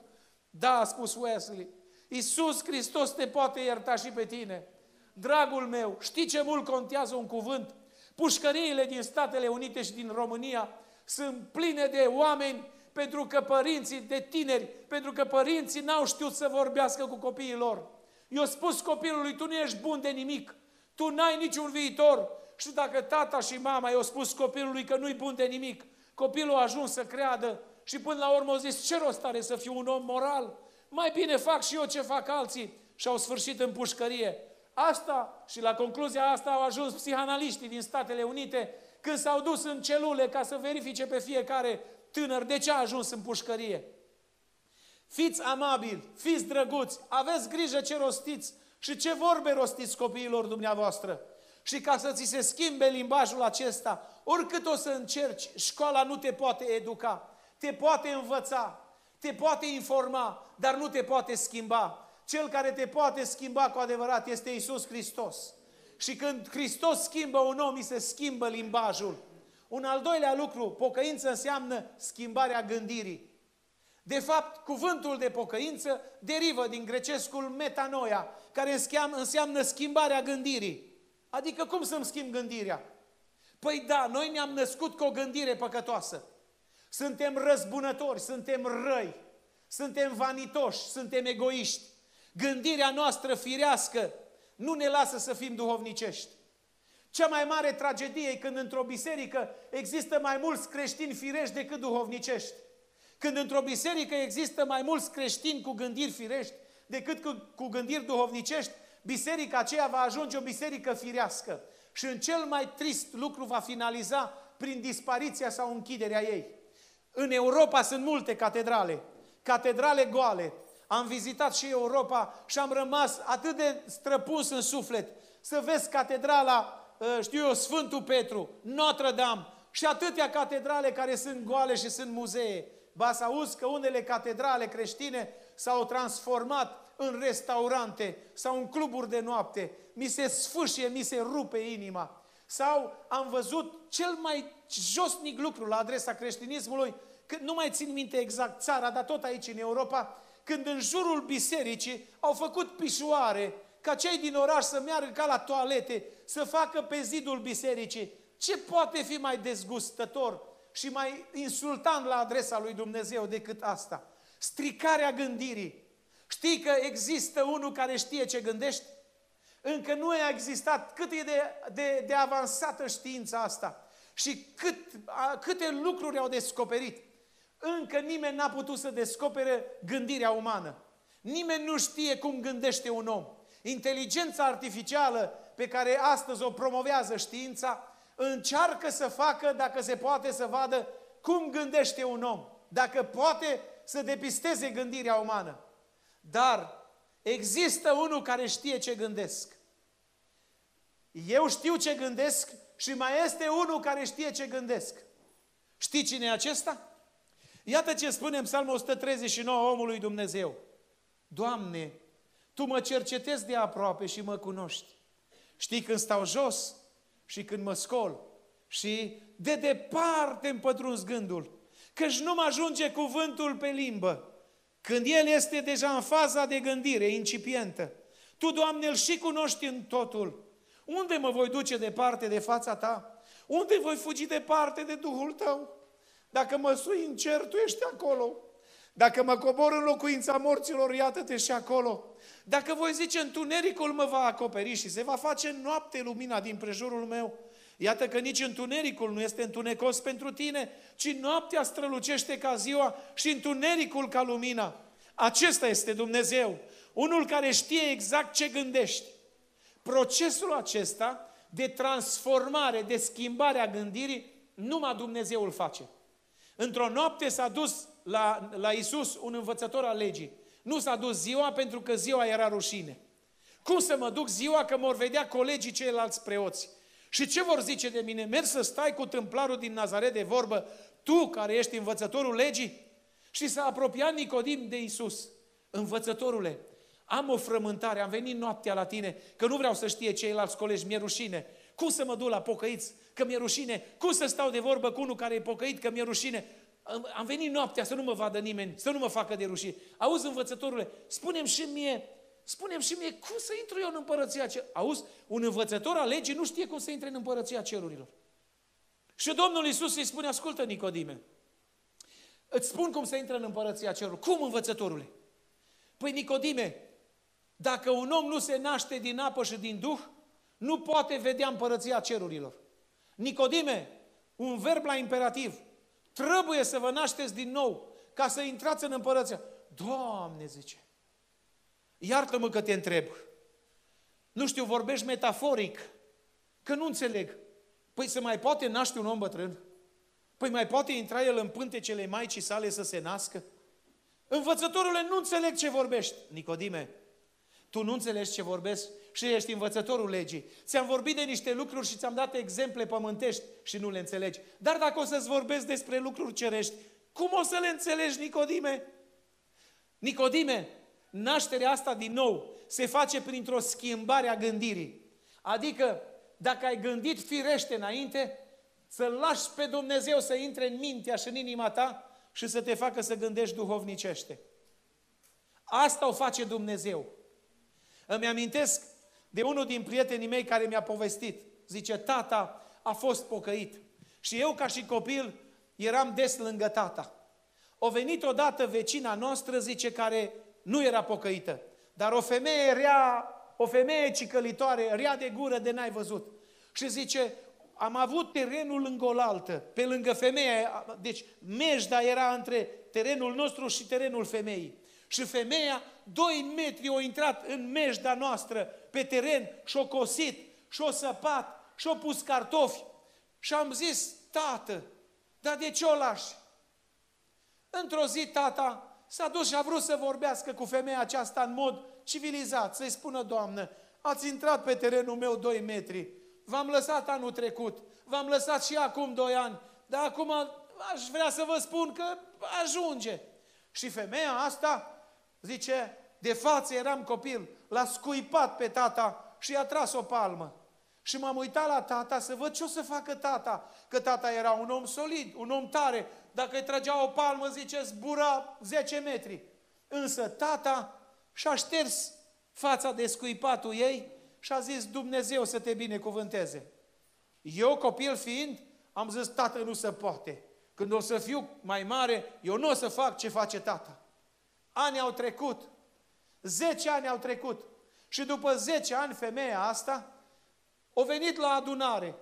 Da, a spus Wesley, Isus Hristos te poate ierta și pe tine. Dragul meu, știi ce mult contează un cuvânt? Pușcăriile din Statele Unite și din România sunt pline de oameni pentru că părinții de tineri, pentru că părinții n-au știut să vorbească cu copiii lor. Eu spus copilului, tu nu ești bun de nimic, tu n-ai niciun viitor. Și dacă tata și mama i-au spus copilului că nu-i bun de nimic, copilul a ajuns să creadă și până la urmă au zis, ce rost are să fiu un om moral? Mai bine fac și eu ce fac alții. Și au sfârșit în pușcărie. Asta și la concluzia asta au ajuns psihanaliștii din Statele Unite când s-au dus în celule ca să verifice pe fiecare tânăr de ce a ajuns în pușcărie. Fiți amabili, fiți drăguți, aveți grijă ce rostiți și ce vorbe rostiți copiilor dumneavoastră. Și ca să ți se schimbe limbajul acesta, oricât o să încerci, școala nu te poate educa, te poate învăța, te poate informa, dar nu te poate schimba. Cel care te poate schimba cu adevărat este Isus Hristos. Și când Hristos schimbă un om, îi se schimbă limbajul. Un al doilea lucru, pocăință înseamnă schimbarea gândirii. De fapt, cuvântul de pocăință derivă din grecescul metanoia, care înseamnă schimbarea gândirii. Adică cum să-mi schimb gândirea? Păi da, noi ne-am născut cu o gândire păcătoasă. Suntem răzbunători, suntem răi, suntem vanitoși, suntem egoiști. Gândirea noastră firească nu ne lasă să fim duhovnicești. Cea mai mare tragedie e când într-o biserică există mai mulți creștini firești decât duhovnicești. Când într-o biserică există mai mulți creștini cu gândiri firești decât cu, cu gândiri duhovnicești, biserica aceea va ajunge o biserică firească. Și în cel mai trist lucru va finaliza prin dispariția sau închiderea ei. În Europa sunt multe catedrale, catedrale goale. Am vizitat și Europa și am rămas atât de străpuns în suflet să vezi catedrala, ă, știu eu, Sfântul Petru, Notre-Dame și atâtea catedrale care sunt goale și sunt muzee. Ba să auzi că unele catedrale creștine s-au transformat în restaurante sau în cluburi de noapte. Mi se sfâșie, mi se rupe inima. Sau am văzut cel mai josnic lucru la adresa creștinismului, când nu mai țin minte exact țara, dar tot aici în Europa, când în jurul bisericii au făcut pișoare ca cei din oraș să meargă ca la toalete, să facă pe zidul bisericii. Ce poate fi mai dezgustător și mai insultant la adresa lui Dumnezeu decât asta? Stricarea gândirii. Știi că există unul care știe ce gândești? Încă nu a existat cât e de, de, de avansată știința asta și cât, a, câte lucruri au descoperit. Încă nimeni n-a putut să descopere gândirea umană. Nimeni nu știe cum gândește un om. Inteligența artificială pe care astăzi o promovează știința, încearcă să facă, dacă se poate, să vadă cum gândește un om. Dacă poate să depisteze gândirea umană. Dar există unul care știe ce gândesc. Eu știu ce gândesc și mai este unul care știe ce gândesc. Știi cine e acesta? Iată ce spune în Psalmul 139 omului Dumnezeu. Doamne, Tu mă cercetezi de aproape și mă cunoști. Știi când stau jos și când mă scol. Și de departe îmi pătrunzi gândul. Căci nu mă ajunge cuvântul pe limbă. Când el este deja în faza de gândire, incipientă. Tu, Doamne, îl și cunoști în totul. Unde mă voi duce departe de fața Ta? Unde voi fugi departe de Duhul Tău? Dacă mă sui în cer, Tu ești acolo. Dacă mă cobor în locuința morților, iată-te și acolo. Dacă voi zice, întunericul mă va acoperi și se va face noapte lumina din prejurul meu, iată că nici întunericul nu este întunecos pentru tine, ci noaptea strălucește ca ziua și întunericul ca lumina. Acesta este Dumnezeu, unul care știe exact ce gândești. Procesul acesta de transformare, de schimbare a gândirii, numai Dumnezeu îl face. Într-o noapte s-a dus la, la Isus un învățător al legii. Nu s-a dus ziua pentru că ziua era rușine. Cum să mă duc ziua că mă vedea colegii ceilalți preoți? Și ce vor zice de mine? Mergi să stai cu tâmplarul din Nazaret de vorbă, tu care ești învățătorul legii? Și s-a apropiat Nicodim de Isus. Învățătorule, am o frământare, am venit noaptea la tine, că nu vreau să știe ceilalți colegi, mi-e rușine. Cum să mă duc la pocăiți, că mi-e rușine? Cum să stau de vorbă cu unul care e pocăit, că mi-e rușine? Am venit noaptea să nu mă vadă nimeni, să nu mă facă de rușine. Auzi, învățătorule, spunem și mie, spunem și mie cum să intru eu în împărăția cerurilor. Auzi, un învățător al legii nu știe cum să intre în împărăția cerurilor. Și Domnul Iisus îi spune, ascultă Nicodime, îți spun cum să intre în împărăția cerurilor. Cum, învățătorule? Păi Nicodime, dacă un om nu se naște din apă și din duh, nu poate vedea împărăția cerurilor. Nicodime, un verb la imperativ. Trebuie să vă nașteți din nou ca să intrați în împărăția. Doamne, zice, iartă-mă că te întreb. Nu știu, vorbești metaforic, că nu înțeleg. Păi se mai poate naște un om bătrân? Păi mai poate intra el în pântecele Maicii sale să se nască? Învățătorule, nu înțeleg ce vorbești. Nicodime, tu nu înțelegi ce vorbesc? Și ești învățătorul legii. Ți-am vorbit de niște lucruri și ți-am dat exemple pământești și nu le înțelegi. Dar dacă o să-ți vorbesc despre lucruri cerești, cum o să le înțelegi, Nicodime? Nicodime, nașterea asta din nou se face printr-o schimbare a gândirii. Adică, dacă ai gândit firește înainte, să-L lași pe Dumnezeu să intre în mintea și în inima ta și să te facă să gândești duhovnicește. Asta o face Dumnezeu. Îmi amintesc de unul din prietenii mei care mi-a povestit. Zice, tata a fost pocăit. Și eu, ca și copil, eram des lângă tata. O venit odată vecina noastră, zice, care nu era pocăită. Dar o femeie rea, o femeie cicălitoare, rea de gură de n-ai văzut. Și zice, am avut terenul lângă oaltă, pe lângă femeie, deci mejda era între terenul nostru și terenul femeii. Și femeia, doi metri, a intrat în mejda noastră, pe teren, și-o cosit, și-o săpat, și-o pus cartofi. Și am zis, tată, dar de ce o lași? Într-o zi, tata s-a dus și a vrut să vorbească cu femeia aceasta în mod civilizat, să-i spună, Doamnă, ați intrat pe terenul meu doi metri, v-am lăsat anul trecut, v-am lăsat și acum doi ani, dar acum aș vrea să vă spun că ajunge. Și femeia asta zice, de față eram copil, l-a scuipat pe tata și i-a tras o palmă. Și m-am uitat la tata să văd ce o să facă tata. Că tata era un om solid, un om tare. Dacă îi trăgea o palmă, zice, zbura 10 metri. Însă tata și-a șters fața de scuipatul ei și a zis, Dumnezeu să te binecuvânteze. Eu, copil fiind, am zis, tată, nu se poate. Când o să fiu mai mare, eu nu o să fac ce face tata. Ani au trecut. Zece ani au trecut. Și după zece ani, femeia asta a venit la adunare.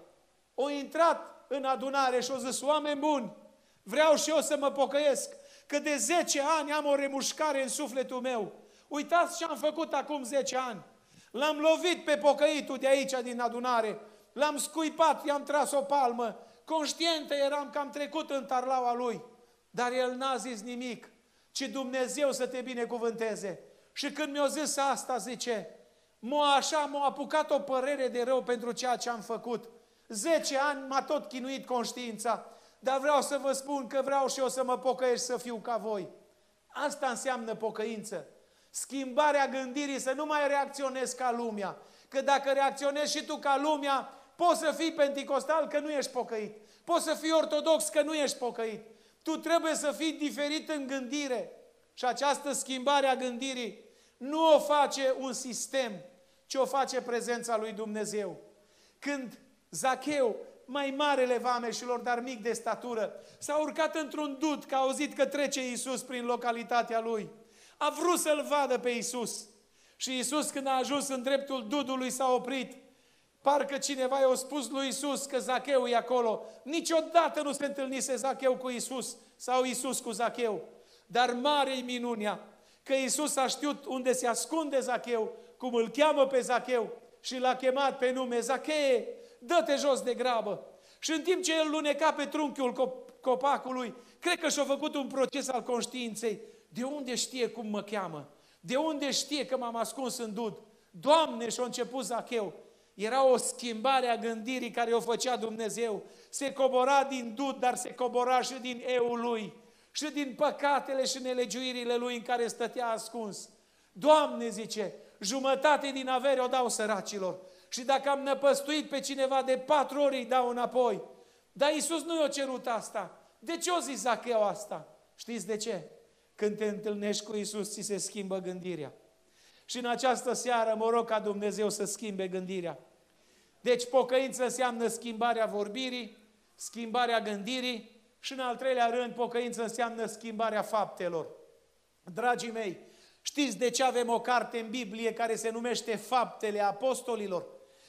O intrat în adunare și a zis, oameni buni, vreau și eu să mă pocăiesc, că de 10 ani am o remușcare în sufletul meu. Uitați ce am făcut acum 10 ani. L-am lovit pe pocăitul de aici, din adunare. L-am scuipat, i-am tras o palmă. Conștientă eram că am trecut în tarlaua lui. Dar el n-a zis nimic ci Dumnezeu să te binecuvânteze. Și când mi-a zis asta, zice, m-a așa, m-a apucat o părere de rău pentru ceea ce am făcut. Zece ani m-a tot chinuit conștiința, dar vreau să vă spun că vreau și eu să mă pocăiesc să fiu ca voi. Asta înseamnă pocăință. Schimbarea gândirii, să nu mai reacționezi ca lumea. Că dacă reacționezi și tu ca lumea, poți să fii penticostal că nu ești pocăit. Poți să fii ortodox că nu ești pocăit. Tu trebuie să fii diferit în gândire. Și această schimbare a gândirii nu o face un sistem, ci o face prezența lui Dumnezeu. Când Zacheu, mai marele vameșilor, dar mic de statură, s-a urcat într-un dud că a auzit că trece Iisus prin localitatea lui. A vrut să-L vadă pe Iisus. Și Iisus când a ajuns în dreptul dudului s-a oprit Parcă cineva i-a spus lui Isus că Zacheu e acolo. Niciodată nu se întâlnise Zacheu cu Isus sau Isus cu Zacheu. Dar mare e minunea că Isus a știut unde se ascunde Zacheu, cum îl cheamă pe Zacheu și l-a chemat pe nume Zachee, dă-te jos de grabă. Și în timp ce el luneca pe trunchiul copacului, cred că și-a făcut un proces al conștiinței. De unde știe cum mă cheamă? De unde știe că m-am ascuns în dud? Doamne, și-a început Zacheu era o schimbare a gândirii care o făcea Dumnezeu. Se cobora din dud, dar se cobora și din eu lui. Și din păcatele și nelegiuirile lui în care stătea ascuns. Doamne, zice, jumătate din avere o dau săracilor. Și dacă am năpăstuit pe cineva de patru ori îi dau înapoi. Dar Iisus nu i-a cerut asta. De ce o zis Zacheu asta? Știți de ce? Când te întâlnești cu Iisus, ți se schimbă gândirea. Și în această seară mă rog ca Dumnezeu să schimbe gândirea. Deci pocăință înseamnă schimbarea vorbirii, schimbarea gândirii și în al treilea rând pocăință înseamnă schimbarea faptelor. Dragii mei, știți de ce avem o carte în Biblie care se numește Faptele Apostolilor?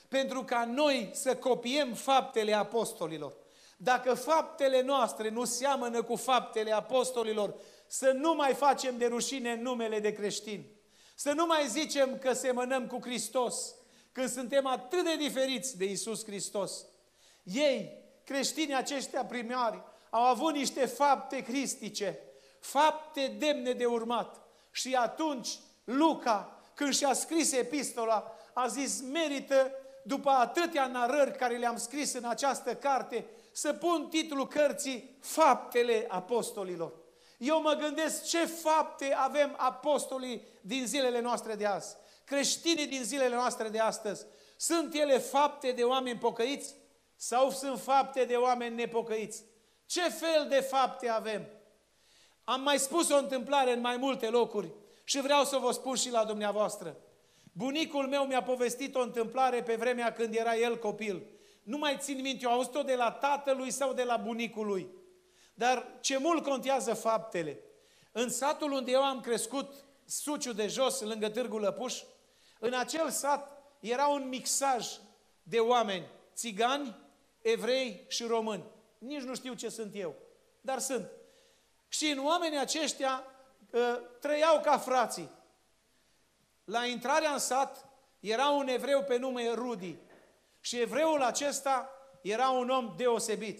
Pentru ca noi să copiem faptele apostolilor. Dacă faptele noastre nu seamănă cu faptele apostolilor, să nu mai facem de rușine numele de creștini. Să nu mai zicem că semănăm cu Hristos, când suntem atât de diferiți de Isus Hristos. Ei, creștinii aceștia primari, au avut niște fapte cristice, fapte demne de urmat. Și atunci Luca, când și-a scris epistola, a zis, merită, după atâtea narări care le-am scris în această carte, să pun titlul cărții Faptele Apostolilor. Eu mă gândesc ce fapte avem apostolii din zilele noastre de azi, creștinii din zilele noastre de astăzi. Sunt ele fapte de oameni pocăiți sau sunt fapte de oameni nepocăiți? Ce fel de fapte avem? Am mai spus o întâmplare în mai multe locuri și vreau să vă spun și la dumneavoastră. Bunicul meu mi-a povestit o întâmplare pe vremea când era el copil. Nu mai țin minte, eu auzit-o de la tatălui sau de la bunicul lui. Dar ce mult contează faptele. În satul unde eu am crescut, Suciu de jos, lângă Târgu Lăpuș, în acel sat era un mixaj de oameni, țigani, evrei și români. Nici nu știu ce sunt eu, dar sunt. Și în oamenii aceștia uh, trăiau ca frații. La intrarea în sat era un evreu pe nume Rudi. Și evreul acesta era un om deosebit.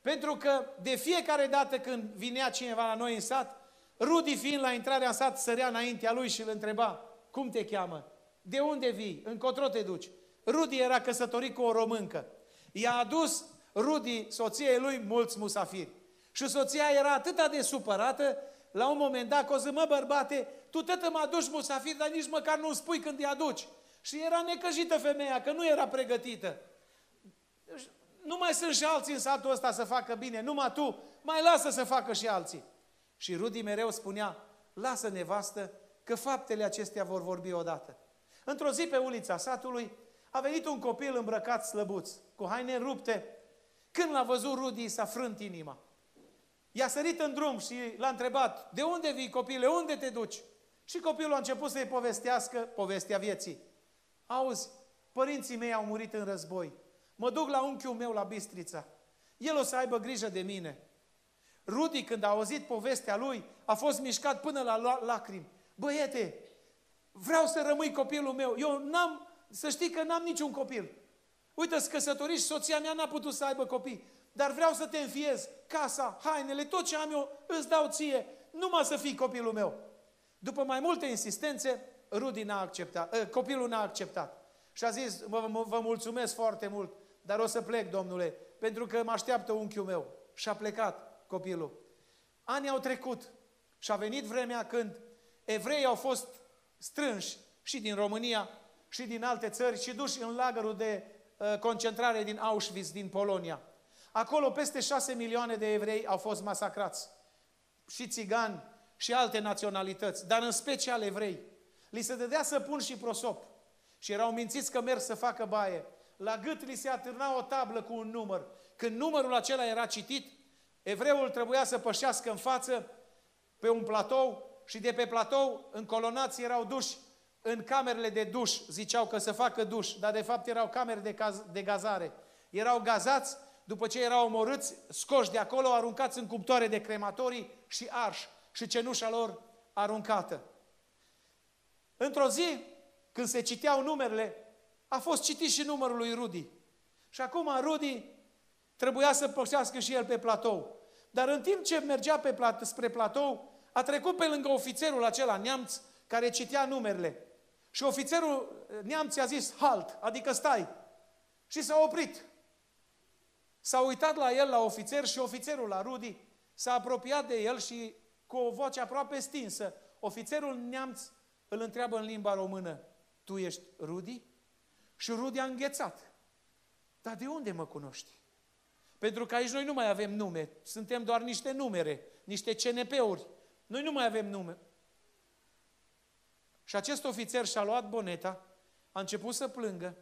Pentru că de fiecare dată când vinea cineva la noi în sat, Rudi fiind la intrarea în sat, sărea înaintea lui și îl întreba, cum te cheamă? De unde vii? Încotro te duci? Rudi era căsătorit cu o româncă. I-a adus Rudi, soției lui, mulți musafiri. Și soția era atât de supărată, la un moment dat, că o să mă bărbate, tu tot mă aduci musafiri, dar nici măcar nu spui când îi aduci. Și era necăjită femeia, că nu era pregătită. Nu mai sunt și alții în satul ăsta să facă bine, numai tu, mai lasă să facă și alții. Și Rudi mereu spunea, lasă nevastă, că faptele acestea vor vorbi odată. Într-o zi pe ulița satului a venit un copil îmbrăcat slăbuț, cu haine rupte. Când l-a văzut Rudi, s-a frânt inima. I-a sărit în drum și l-a întrebat, de unde vii copile, unde te duci? Și copilul a început să-i povestească povestea vieții. Auzi, părinții mei au murit în război. Mă duc la unchiul meu la Bistrița. El o să aibă grijă de mine. Rudi, când a auzit povestea lui, a fost mișcat până la lacrimi. Băiete, vreau să rămâi copilul meu. Eu n-am, să știi că n-am niciun copil. Uite, să căsătoriți, soția mea n-a putut să aibă copii. Dar vreau să te înfiez, casa, hainele, tot ce am eu, îți dau ție, numai să fii copilul meu. După mai multe insistențe, Rudi n-a acceptat, eh, copilul n-a acceptat. Și a zis, vă, vă mulțumesc foarte mult, dar o să plec, domnule, pentru că mă așteaptă unchiul meu. Și a plecat copilul. Anii au trecut și a venit vremea când evreii au fost strânși și din România și din alte țări și duși în lagărul de uh, concentrare din Auschwitz, din Polonia. Acolo peste șase milioane de evrei au fost masacrați. Și țigani și alte naționalități, dar în special evrei. Li se dădea să pun și prosop. Și erau mințiți că merg să facă baie. La gât li se atârna o tablă cu un număr. Când numărul acela era citit, evreul trebuia să pășească în față pe un platou și de pe platou încolonați erau duși în camerele de duș. Ziceau că să facă duș, dar de fapt erau camere de, gaz, de gazare. Erau gazați, după ce erau omorâți, scoși de acolo, aruncați în cuptoare de crematorii și arși și cenușa lor aruncată. Într-o zi, când se citeau numerele, a fost citit și numărul lui Rudi. Și acum Rudi trebuia să pășească și el pe platou. Dar în timp ce mergea pe plat- spre platou, a trecut pe lângă ofițerul acela neamț care citea numerele. Și ofițerul neamț i-a zis halt, adică stai. Și s-a oprit. S-a uitat la el, la ofițer și ofițerul la Rudi s-a apropiat de el și cu o voce aproape stinsă, ofițerul neamț îl întreabă în limba română, tu ești Rudi? Și Rudi a înghețat. Dar de unde mă cunoști? Pentru că aici noi nu mai avem nume, suntem doar niște numere, niște CNP-uri. Noi nu mai avem nume. Și acest ofițer și-a luat boneta, a început să plângă.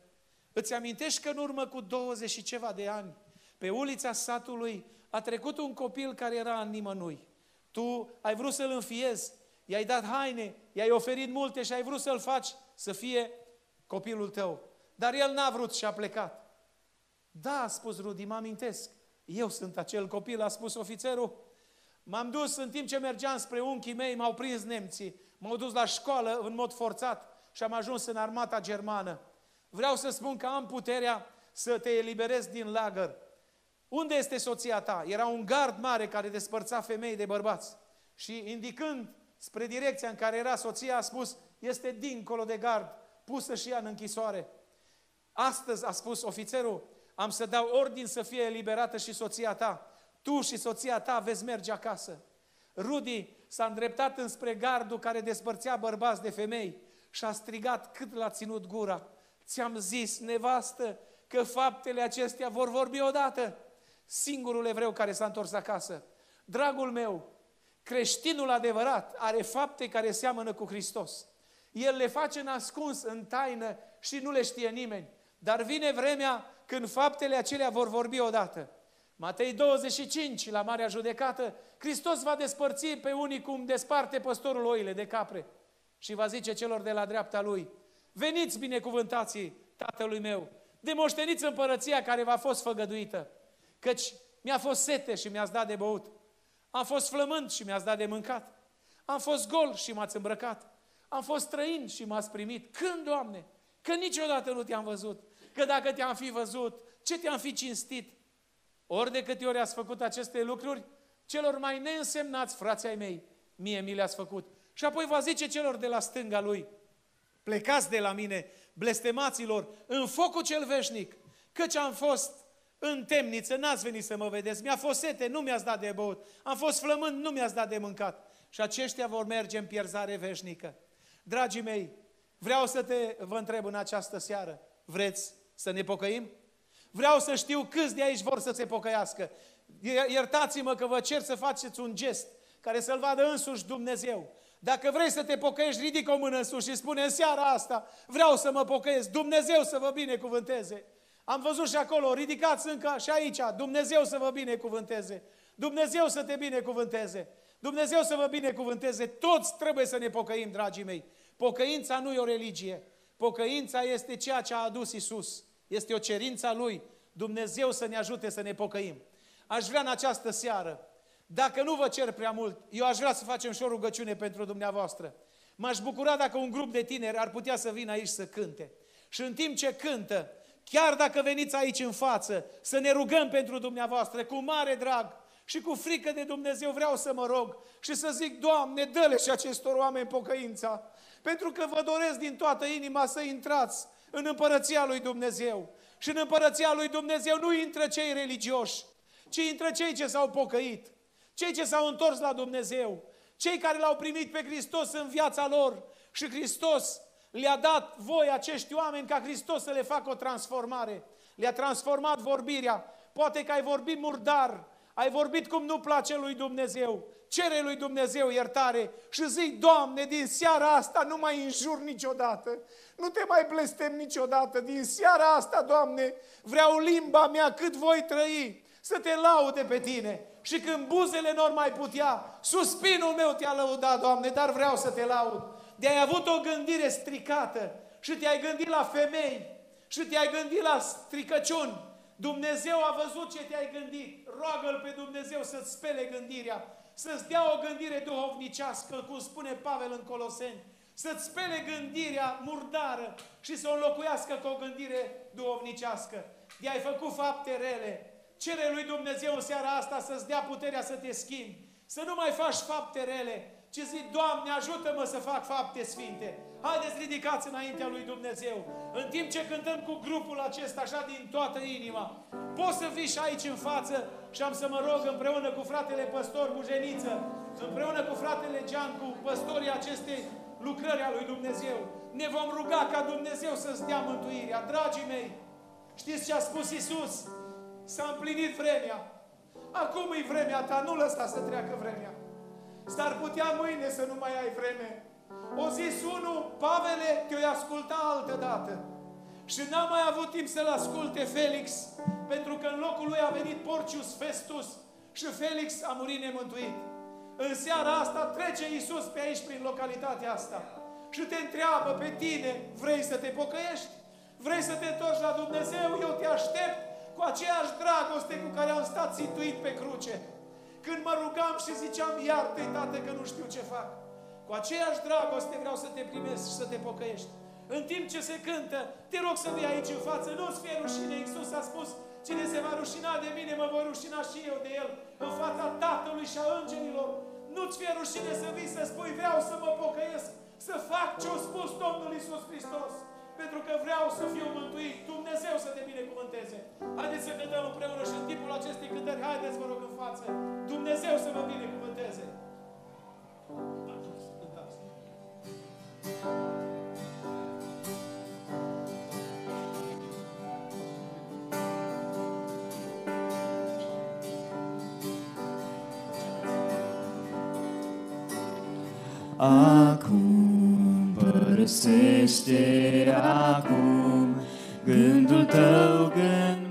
Îți amintești că în urmă cu 20 și ceva de ani, pe ulița satului, a trecut un copil care era în nimănui. Tu ai vrut să-l înfiezi, i-ai dat haine, i-ai oferit multe și ai vrut să-l faci să fie copilul tău. Dar el n-a vrut și a plecat. Da, a spus Rudi, mă amintesc. Eu sunt acel copil, a spus ofițerul. M-am dus în timp ce mergeam spre unchii mei, m-au prins nemții. M-au dus la școală în mod forțat și am ajuns în armata germană. Vreau să spun că am puterea să te eliberez din lagăr. Unde este soția ta? Era un gard mare care despărța femei de bărbați. Și indicând spre direcția în care era soția, a spus, este dincolo de gard, pusă și ea în închisoare. Astăzi, a spus ofițerul, am să dau ordin să fie eliberată și soția ta. Tu și soția ta veți merge acasă. Rudi s-a îndreptat înspre gardul care despărțea bărbați de femei și a strigat cât l-a ținut gura. Ți-am zis, nevastă, că faptele acestea vor vorbi odată. Singurul evreu care s-a întors acasă. Dragul meu, creștinul adevărat are fapte care seamănă cu Hristos. El le face în ascuns, în taină și nu le știe nimeni. Dar vine vremea când faptele acelea vor vorbi odată. Matei 25, la Marea Judecată, Hristos va despărți pe unii cum desparte păstorul oile de capre și va zice celor de la dreapta lui, veniți binecuvântații tatălui meu, demoșteniți împărăția care v-a fost făgăduită, căci mi-a fost sete și mi-ați dat de băut, am fost flământ și mi-ați dat de mâncat, am fost gol și m-ați îmbrăcat, am fost străin și m-ați primit. Când, Doamne? Că niciodată nu te-am văzut. Că dacă te-am fi văzut, ce te-am fi cinstit? Ori de câte ori ați făcut aceste lucruri, celor mai neînsemnați frații ai mei, mie mi le-ați făcut. Și apoi va zice celor de la stânga lui, plecați de la mine, blestemaților, în focul cel veșnic, căci am fost în temniță, n-ați venit să mă vedeți, mi-a fost sete, nu mi-ați dat de băut, am fost flământ, nu mi-ați dat de mâncat. Și aceștia vor merge în pierzare veșnică. Dragii mei, vreau să te vă întreb în această seară, vreți să ne pocăim? Vreau să știu câți de aici vor să se pocăiască. Iertați-mă că vă cer să faceți un gest care să-L vadă însuși Dumnezeu. Dacă vrei să te pocăiești, ridică o mână în sus și spune în seara asta, vreau să mă pocăiesc, Dumnezeu să vă binecuvânteze. Am văzut și acolo, ridicați încă și aici, Dumnezeu să vă binecuvânteze. Dumnezeu să te binecuvânteze. Dumnezeu să vă binecuvânteze. Toți trebuie să ne pocăim, dragii mei. Pocăința nu e o religie. Pocăința este ceea ce a adus Isus. Este o cerință a Lui. Dumnezeu să ne ajute să ne pocăim. Aș vrea în această seară, dacă nu vă cer prea mult, eu aș vrea să facem și o rugăciune pentru dumneavoastră. M-aș bucura dacă un grup de tineri ar putea să vină aici să cânte. Și în timp ce cântă, chiar dacă veniți aici în față, să ne rugăm pentru dumneavoastră cu mare drag și cu frică de Dumnezeu vreau să mă rog și să zic, Doamne, dă-le și acestor oameni pocăința, pentru că vă doresc din toată inima să intrați în împărăția lui Dumnezeu. Și în împărăția lui Dumnezeu nu intră cei religioși, ci intră cei ce s-au pocăit, cei ce s-au întors la Dumnezeu, cei care l-au primit pe Hristos în viața lor și Hristos le-a dat voi acești oameni ca Hristos să le facă o transformare. Le-a transformat vorbirea. Poate că ai vorbit murdar, ai vorbit cum nu place lui Dumnezeu. Cere lui Dumnezeu iertare și zic, Doamne, din seara asta nu mai înjur niciodată. Nu te mai blestem niciodată. Din seara asta, Doamne, vreau limba mea cât voi trăi să te laude pe tine. Și când buzele nu mai putea, suspinul meu te-a lăudat, Doamne, dar vreau să te laud. De-ai avut o gândire stricată și te-ai gândit la femei și te-ai gândit la stricăciuni. Dumnezeu a văzut ce te-ai gândit. Roagă-L pe Dumnezeu să-ți spele gândirea, să-ți dea o gândire duhovnicească, cum spune Pavel în Coloseni, să-ți spele gândirea murdară și să o înlocuiască cu o gândire duhovnicească. De-ai făcut fapte rele. Cere lui Dumnezeu în seara asta să-ți dea puterea să te schimbi, să nu mai faci fapte rele, ci zi, Doamne, ajută-mă să fac fapte sfinte. Haideți, ridicați înaintea lui Dumnezeu. În timp ce cântăm cu grupul acesta așa din toată inima, poți să vii și aici în față și am să mă rog împreună cu fratele păstor Bujeniță, împreună cu fratele Gean, cu păstorii acestei lucrări a lui Dumnezeu. Ne vom ruga ca Dumnezeu să-ți dea mântuirea. Dragii mei, știți ce a spus Isus? S-a împlinit vremea. Acum e vremea ta, nu lăsa să treacă vremea. S-ar putea mâine să nu mai ai vreme. O zis unul, Pavele, te-o asculta altă dată. Și n-a mai avut timp să-l asculte Felix, pentru că în locul lui a venit Porcius Festus și Felix a murit nemântuit. În seara asta trece Iisus pe aici, prin localitatea asta și te întreabă pe tine, vrei să te pocăiești? Vrei să te întorci la Dumnezeu? Eu te aștept cu aceeași dragoste cu care am stat situit pe cruce. Când mă rugam și ziceam, iartă-i, Tată, că nu știu ce fac. Cu aceeași dragoste vreau să te primesc și să te pocăiești. În timp ce se cântă, te rog să vii aici în față, nu-ți fie rușine. Iisus a spus, cine se va rușina de mine, mă voi rușina și eu de el, în fața Tatălui și a îngerilor. Nu-ți fie rușine să vii să spui, vreau să mă pocăiesc, să fac ce a spus Domnul Iisus Hristos. pentru că vreau să fiu mântuit. Dumnezeu să te binecuvânteze. Haideți să cântăm împreună și în timpul acestei cântări, haideți vă rog în față. Dumnezeu să vă binecuvânteze. Cântați. Acum părăsește acum gândul tău gând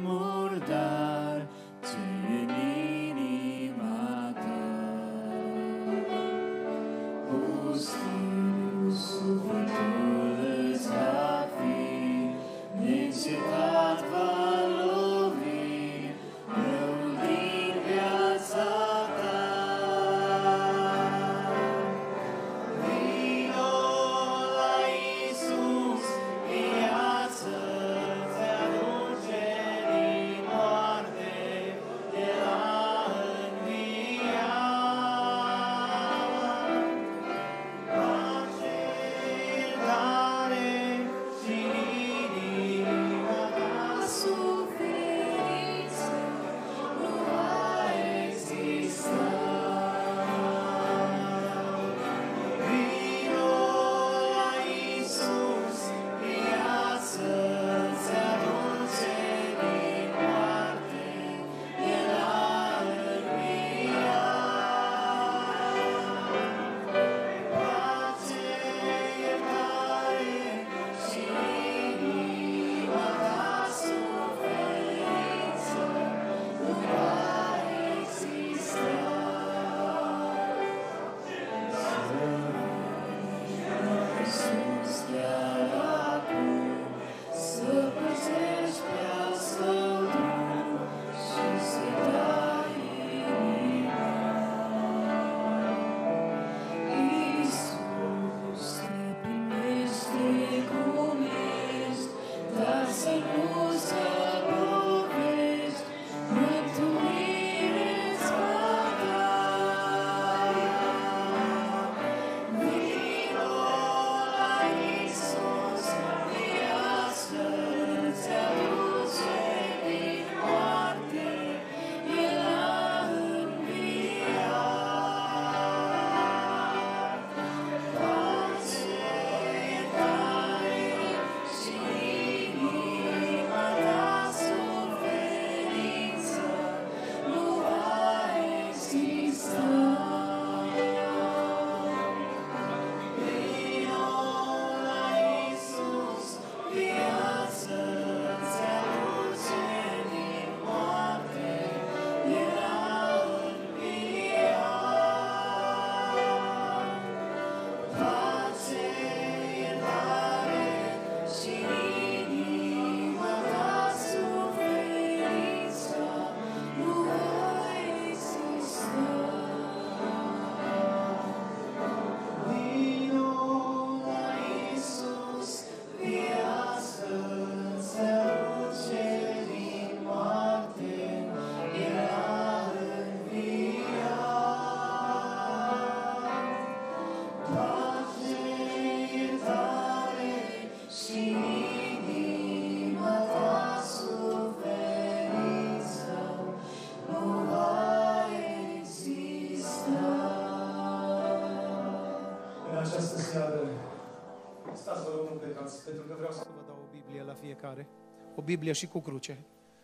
Biblie și cu cruce,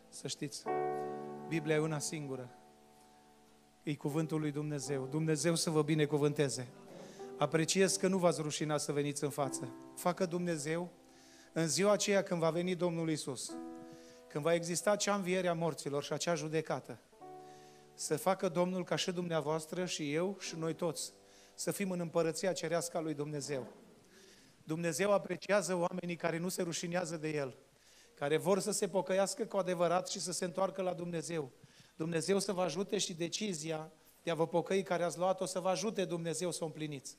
să știți. Biblia e una singură. E cuvântul lui Dumnezeu. Dumnezeu să vă binecuvânteze. Apreciez că nu v-ați rușinat să veniți în față. Facă Dumnezeu în ziua aceea când va veni Domnul Isus, când va exista cea înviere a morților și acea judecată, să facă Domnul ca și dumneavoastră și eu și noi toți să fim în împărăția cerească a lui Dumnezeu. Dumnezeu apreciază oamenii care nu se rușinează de El, care vor să se pocăiască cu adevărat și să se întoarcă la Dumnezeu. Dumnezeu să vă ajute și decizia de a vă pocăi care ați luat-o, să vă ajute Dumnezeu să o împliniți.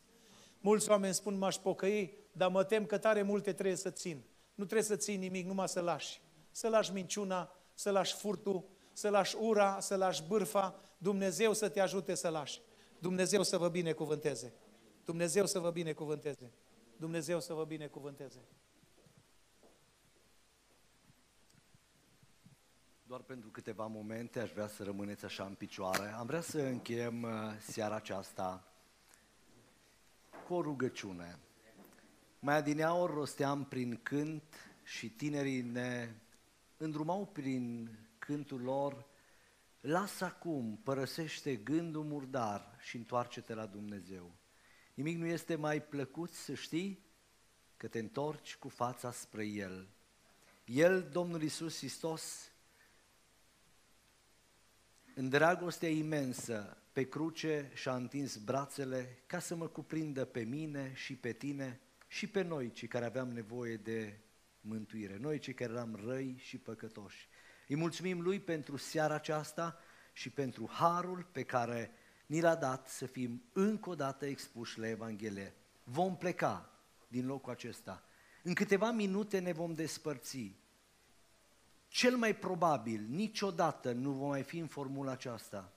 Mulți oameni spun, m-aș pocăi, dar mă tem că tare multe trebuie să țin. Nu trebuie să ții nimic, numai să lași. Să lași minciuna, să lași furtul, să lași ura, să lași bârfa. Dumnezeu să te ajute să lași. Dumnezeu să vă binecuvânteze. Dumnezeu să vă binecuvânteze. Dumnezeu să vă binecuvânteze. Doar pentru câteva momente aș vrea să rămâneți așa în picioare. Am vrea să încheiem uh, seara aceasta cu o rugăciune. Mai adineaori rosteam prin cânt și tinerii ne îndrumau prin cântul lor Lasă acum, părăsește gândul murdar și întoarce-te la Dumnezeu. Nimic nu este mai plăcut să știi că te întorci cu fața spre El. El, Domnul Isus Hristos, în dragostea imensă, pe cruce și-a întins brațele ca să mă cuprindă pe mine și pe tine și pe noi, cei care aveam nevoie de mântuire, noi cei care eram răi și păcătoși. Îi mulțumim Lui pentru seara aceasta și pentru harul pe care ni l-a dat să fim încă o dată expuși la Evanghelie. Vom pleca din locul acesta. În câteva minute ne vom despărți. Cel mai probabil, niciodată nu vom mai fi în formula aceasta.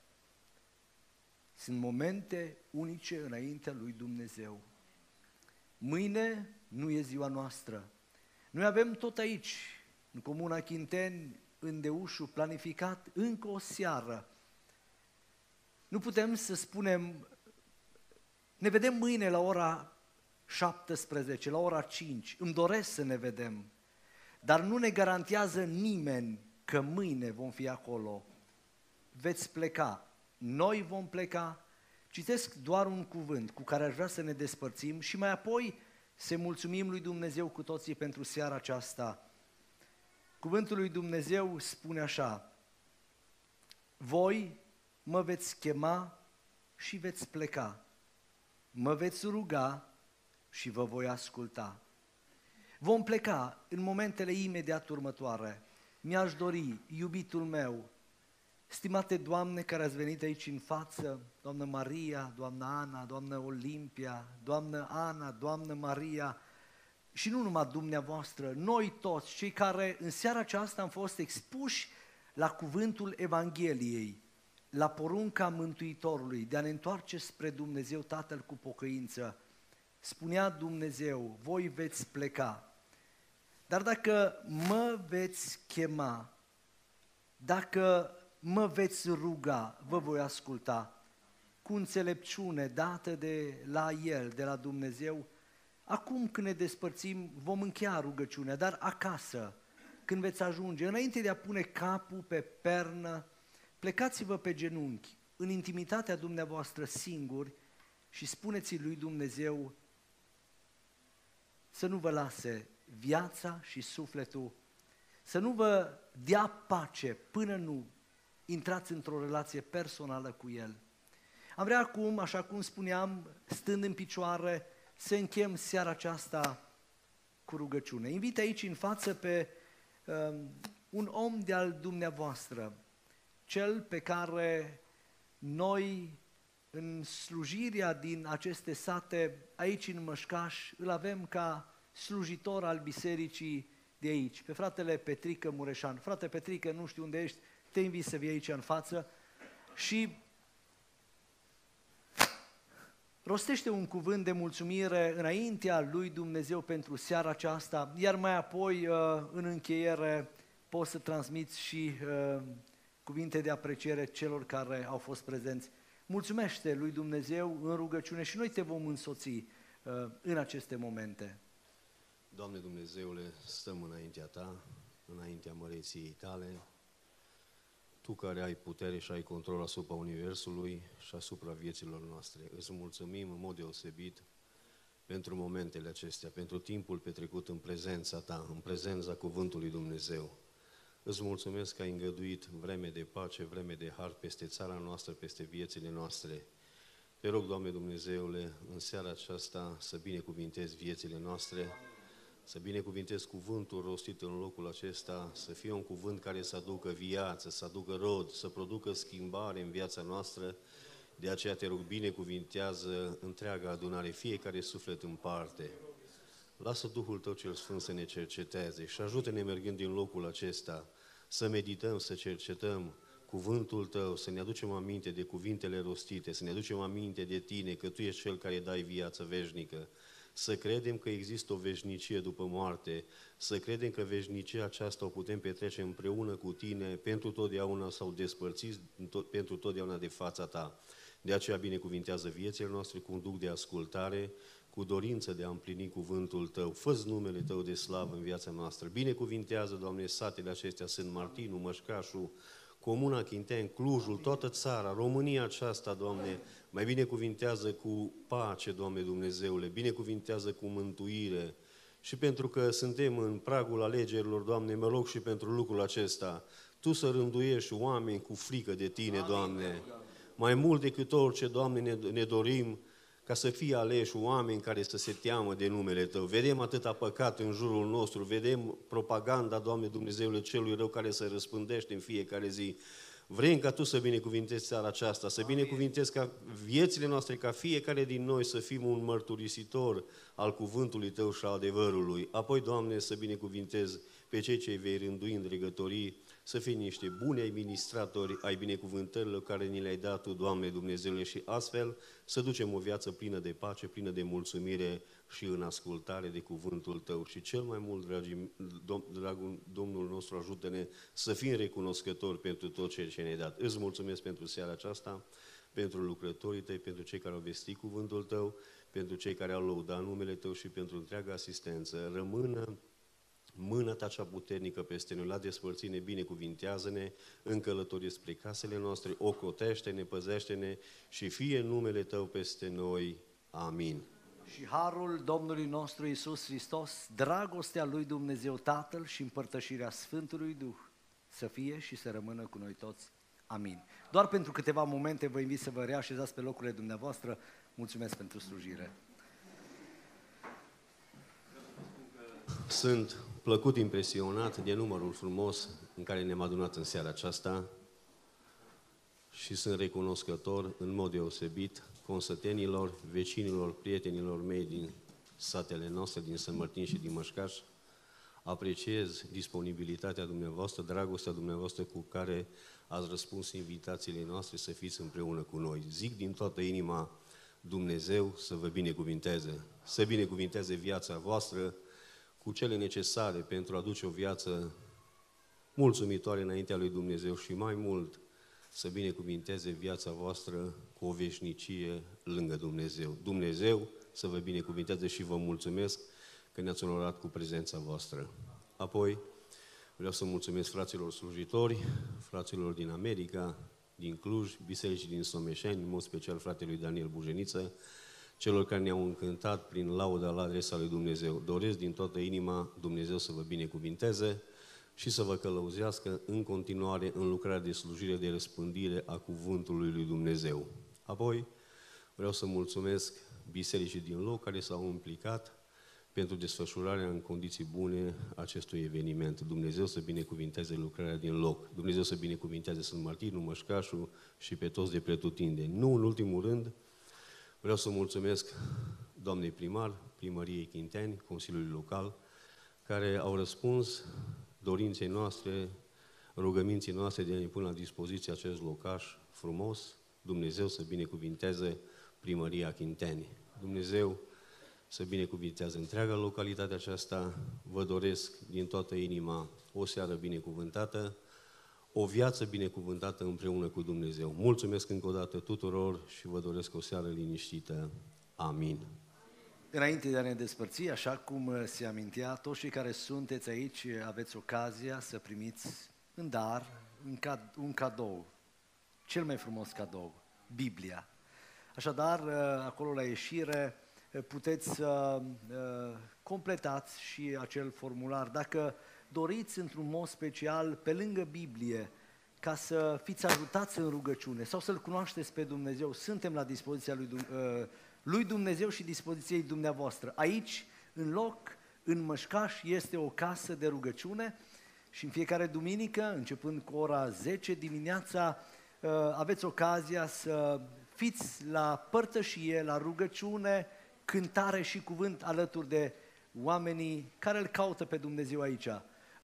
Sunt momente unice înaintea lui Dumnezeu. Mâine nu e ziua noastră. Noi avem tot aici, în Comuna Chinteni, în Deușu, planificat încă o seară. Nu putem să spunem, ne vedem mâine la ora 17, la ora 5, îmi doresc să ne vedem, dar nu ne garantează nimeni că mâine vom fi acolo. Veți pleca, noi vom pleca, citesc doar un cuvânt cu care aș vrea să ne despărțim și mai apoi să mulțumim lui Dumnezeu cu toții pentru seara aceasta. Cuvântul lui Dumnezeu spune așa, voi mă veți chema și veți pleca, mă veți ruga și vă voi asculta. Vom pleca în momentele imediat următoare. Mi-aș dori, iubitul meu, stimate Doamne care ați venit aici în față, Doamnă Maria, Doamnă Ana, Doamnă Olimpia, Doamnă Ana, Doamnă Maria, și nu numai dumneavoastră, noi toți, cei care în seara aceasta am fost expuși la cuvântul Evangheliei, la porunca Mântuitorului de a ne întoarce spre Dumnezeu Tatăl cu pocăință, spunea Dumnezeu, voi veți pleca, dar dacă mă veți chema, dacă mă veți ruga, vă voi asculta cu înțelepciune dată de la El, de la Dumnezeu, Acum când ne despărțim, vom încheia rugăciunea, dar acasă, când veți ajunge, înainte de a pune capul pe pernă, plecați-vă pe genunchi, în intimitatea dumneavoastră singuri și spuneți lui Dumnezeu să nu vă lase viața și sufletul, să nu vă dea pace până nu intrați într-o relație personală cu El. Am vrea acum, așa cum spuneam, stând în picioare, să închem seara aceasta cu rugăciune. Invit aici în față pe um, un om de-al dumneavoastră, cel pe care noi în slujirea din aceste sate, aici în Mășcaș, îl avem ca slujitor al bisericii de aici, pe fratele Petrică Mureșan. Frate Petrică, nu știu unde ești, te invit să vii aici în față și rostește un cuvânt de mulțumire înaintea lui Dumnezeu pentru seara aceasta, iar mai apoi, uh, în încheiere, poți să transmiți și uh, cuvinte de apreciere celor care au fost prezenți. Mulțumește lui Dumnezeu în rugăciune și noi te vom însoți uh, în aceste momente. Doamne Dumnezeule, stăm înaintea Ta, înaintea măreției Tale, tu care ai putere și ai control asupra Universului și asupra vieților noastre. Îți mulțumim în mod deosebit pentru momentele acestea, pentru timpul petrecut în prezența Ta, în prezența Cuvântului Dumnezeu. Îți mulțumesc că ai îngăduit vreme de pace, vreme de har peste țara noastră, peste viețile noastre. Te rog, Doamne Dumnezeule, în seara aceasta să binecuvintezi viețile noastre, să binecuvintez cuvântul rostit în locul acesta, să fie un cuvânt care să aducă viață, să aducă rod, să producă schimbare în viața noastră. De aceea te rog, binecuvintează întreaga adunare, fiecare suflet în parte. Lasă Duhul Tău cel Sfânt să ne cerceteze și ajută-ne mergând din locul acesta să medităm, să cercetăm cuvântul Tău, să ne aducem aminte de cuvintele rostite, să ne aducem aminte de Tine, că Tu ești Cel care dai viață veșnică, să credem că există o veșnicie după moarte, să credem că veșnicia aceasta o putem petrece împreună cu tine pentru totdeauna sau despărțiți tot, pentru totdeauna de fața ta. De aceea binecuvintează viețile noastre cu un duc de ascultare, cu dorință de a împlini cuvântul Tău. fă numele Tău de slavă în viața noastră. Binecuvintează, Doamne, satele acestea, Sunt Martinu, Mășcașul, Comuna Chintean, Clujul, toată țara, România aceasta, Doamne, mai binecuvintează cu pace, Doamne Dumnezeule, binecuvintează cu mântuire. Și pentru că suntem în pragul alegerilor, Doamne, mă rog și pentru lucrul acesta, Tu să rânduiești oameni cu frică de Tine, Doamne. Mai mult decât orice, Doamne, ne, ne dorim ca să fie aleși oameni care să se teamă de numele Tău. Vedem atâta păcat în jurul nostru, vedem propaganda, Doamne Dumnezeule, celui rău care se răspândește în fiecare zi. Vrem ca Tu să binecuvintezi țara aceasta, să binecuvintezi ca viețile noastre, ca fiecare din noi să fim un mărturisitor al cuvântului Tău și al adevărului. Apoi, Doamne, să binecuvintezi pe cei ce vei rândui în dregătorii, să fim niște buni administratori ai binecuvântărilor care ni le-ai dat Tu, Doamne Dumnezeule, și astfel să ducem o viață plină de pace, plină de mulțumire și în ascultare de cuvântul Tău. Și cel mai mult, dragi, dragul Domnul nostru, ajută-ne să fim recunoscători pentru tot ceea ce ne-ai dat. Îți mulțumesc pentru seara aceasta, pentru lucrătorii Tăi, pentru cei care au vestit cuvântul Tău, pentru cei care au lăudat numele Tău și pentru întreaga asistență. Rămână mâna ta cea puternică peste noi, la despărține, binecuvintează-ne, în călătorie spre casele noastre, ocotește-ne, păzește-ne și fie numele Tău peste noi. Amin. Și harul Domnului nostru Isus Hristos, dragostea lui Dumnezeu Tatăl și împărtășirea Sfântului Duh să fie și să rămână cu noi toți. Amin. Doar pentru câteva momente vă invit să vă reașezați pe locurile dumneavoastră. Mulțumesc pentru slujire. Sunt plăcut impresionat de numărul frumos în care ne-am adunat în seara aceasta și sunt recunoscător în mod deosebit consătenilor, vecinilor, prietenilor mei din satele noastre, din Sămărtin și din Mășcaș. Apreciez disponibilitatea dumneavoastră, dragostea dumneavoastră cu care ați răspuns invitațiile noastre să fiți împreună cu noi. Zic din toată inima Dumnezeu să vă binecuvinteze, să binecuvinteze viața voastră, cu cele necesare pentru a duce o viață mulțumitoare înaintea lui Dumnezeu și mai mult să binecuvinteze viața voastră cu o veșnicie lângă Dumnezeu. Dumnezeu să vă binecuvinteze și vă mulțumesc că ne-ați onorat cu prezența voastră. Apoi, vreau să mulțumesc fraților slujitori, fraților din America, din Cluj, bisericii din Someșeni, în mod special fratelui Daniel Bujeniță, celor care ne-au încântat prin lauda la adresa lui Dumnezeu. Doresc din toată inima Dumnezeu să vă binecuvinteze și să vă călăuzească în continuare în lucrarea de slujire, de răspândire a Cuvântului lui Dumnezeu. Apoi, vreau să mulțumesc bisericii din loc care s-au implicat pentru desfășurarea în condiții bune acestui eveniment. Dumnezeu să binecuvinteze lucrarea din loc. Dumnezeu să binecuvinteze Sfânt Martinu, Mășcașul și pe toți de pretutinde. Nu în ultimul rând, Vreau să mulțumesc doamnei primar, primăriei Chinteni, Consiliului Local, care au răspuns dorinței noastre, rugăminții noastre de a ne pune la dispoziție acest locaș frumos. Dumnezeu să binecuvinteze primăria Chinteni. Dumnezeu să binecuvinteze întreaga localitate aceasta. Vă doresc din toată inima o seară binecuvântată, o viață binecuvântată împreună cu Dumnezeu. Mulțumesc încă o dată tuturor și vă doresc o seară liniștită. Amin. Înainte de a ne despărți, așa cum uh, se amintea, toți cei care sunteți aici uh, aveți ocazia să primiți în dar un, cad- un cadou, cel mai frumos cadou, Biblia. Așadar, uh, acolo la ieșire puteți să completați și acel formular. Dacă doriți într-un mod special, pe lângă Biblie, ca să fiți ajutați în rugăciune sau să-L cunoașteți pe Dumnezeu, suntem la dispoziția lui, uh, lui Dumnezeu și dispoziției dumneavoastră. Aici, în loc, în Mășcaș, este o casă de rugăciune și în fiecare duminică, începând cu ora 10 dimineața, uh, aveți ocazia să fiți la părtășie, la rugăciune, cântare și cuvânt alături de oamenii care îl caută pe Dumnezeu aici.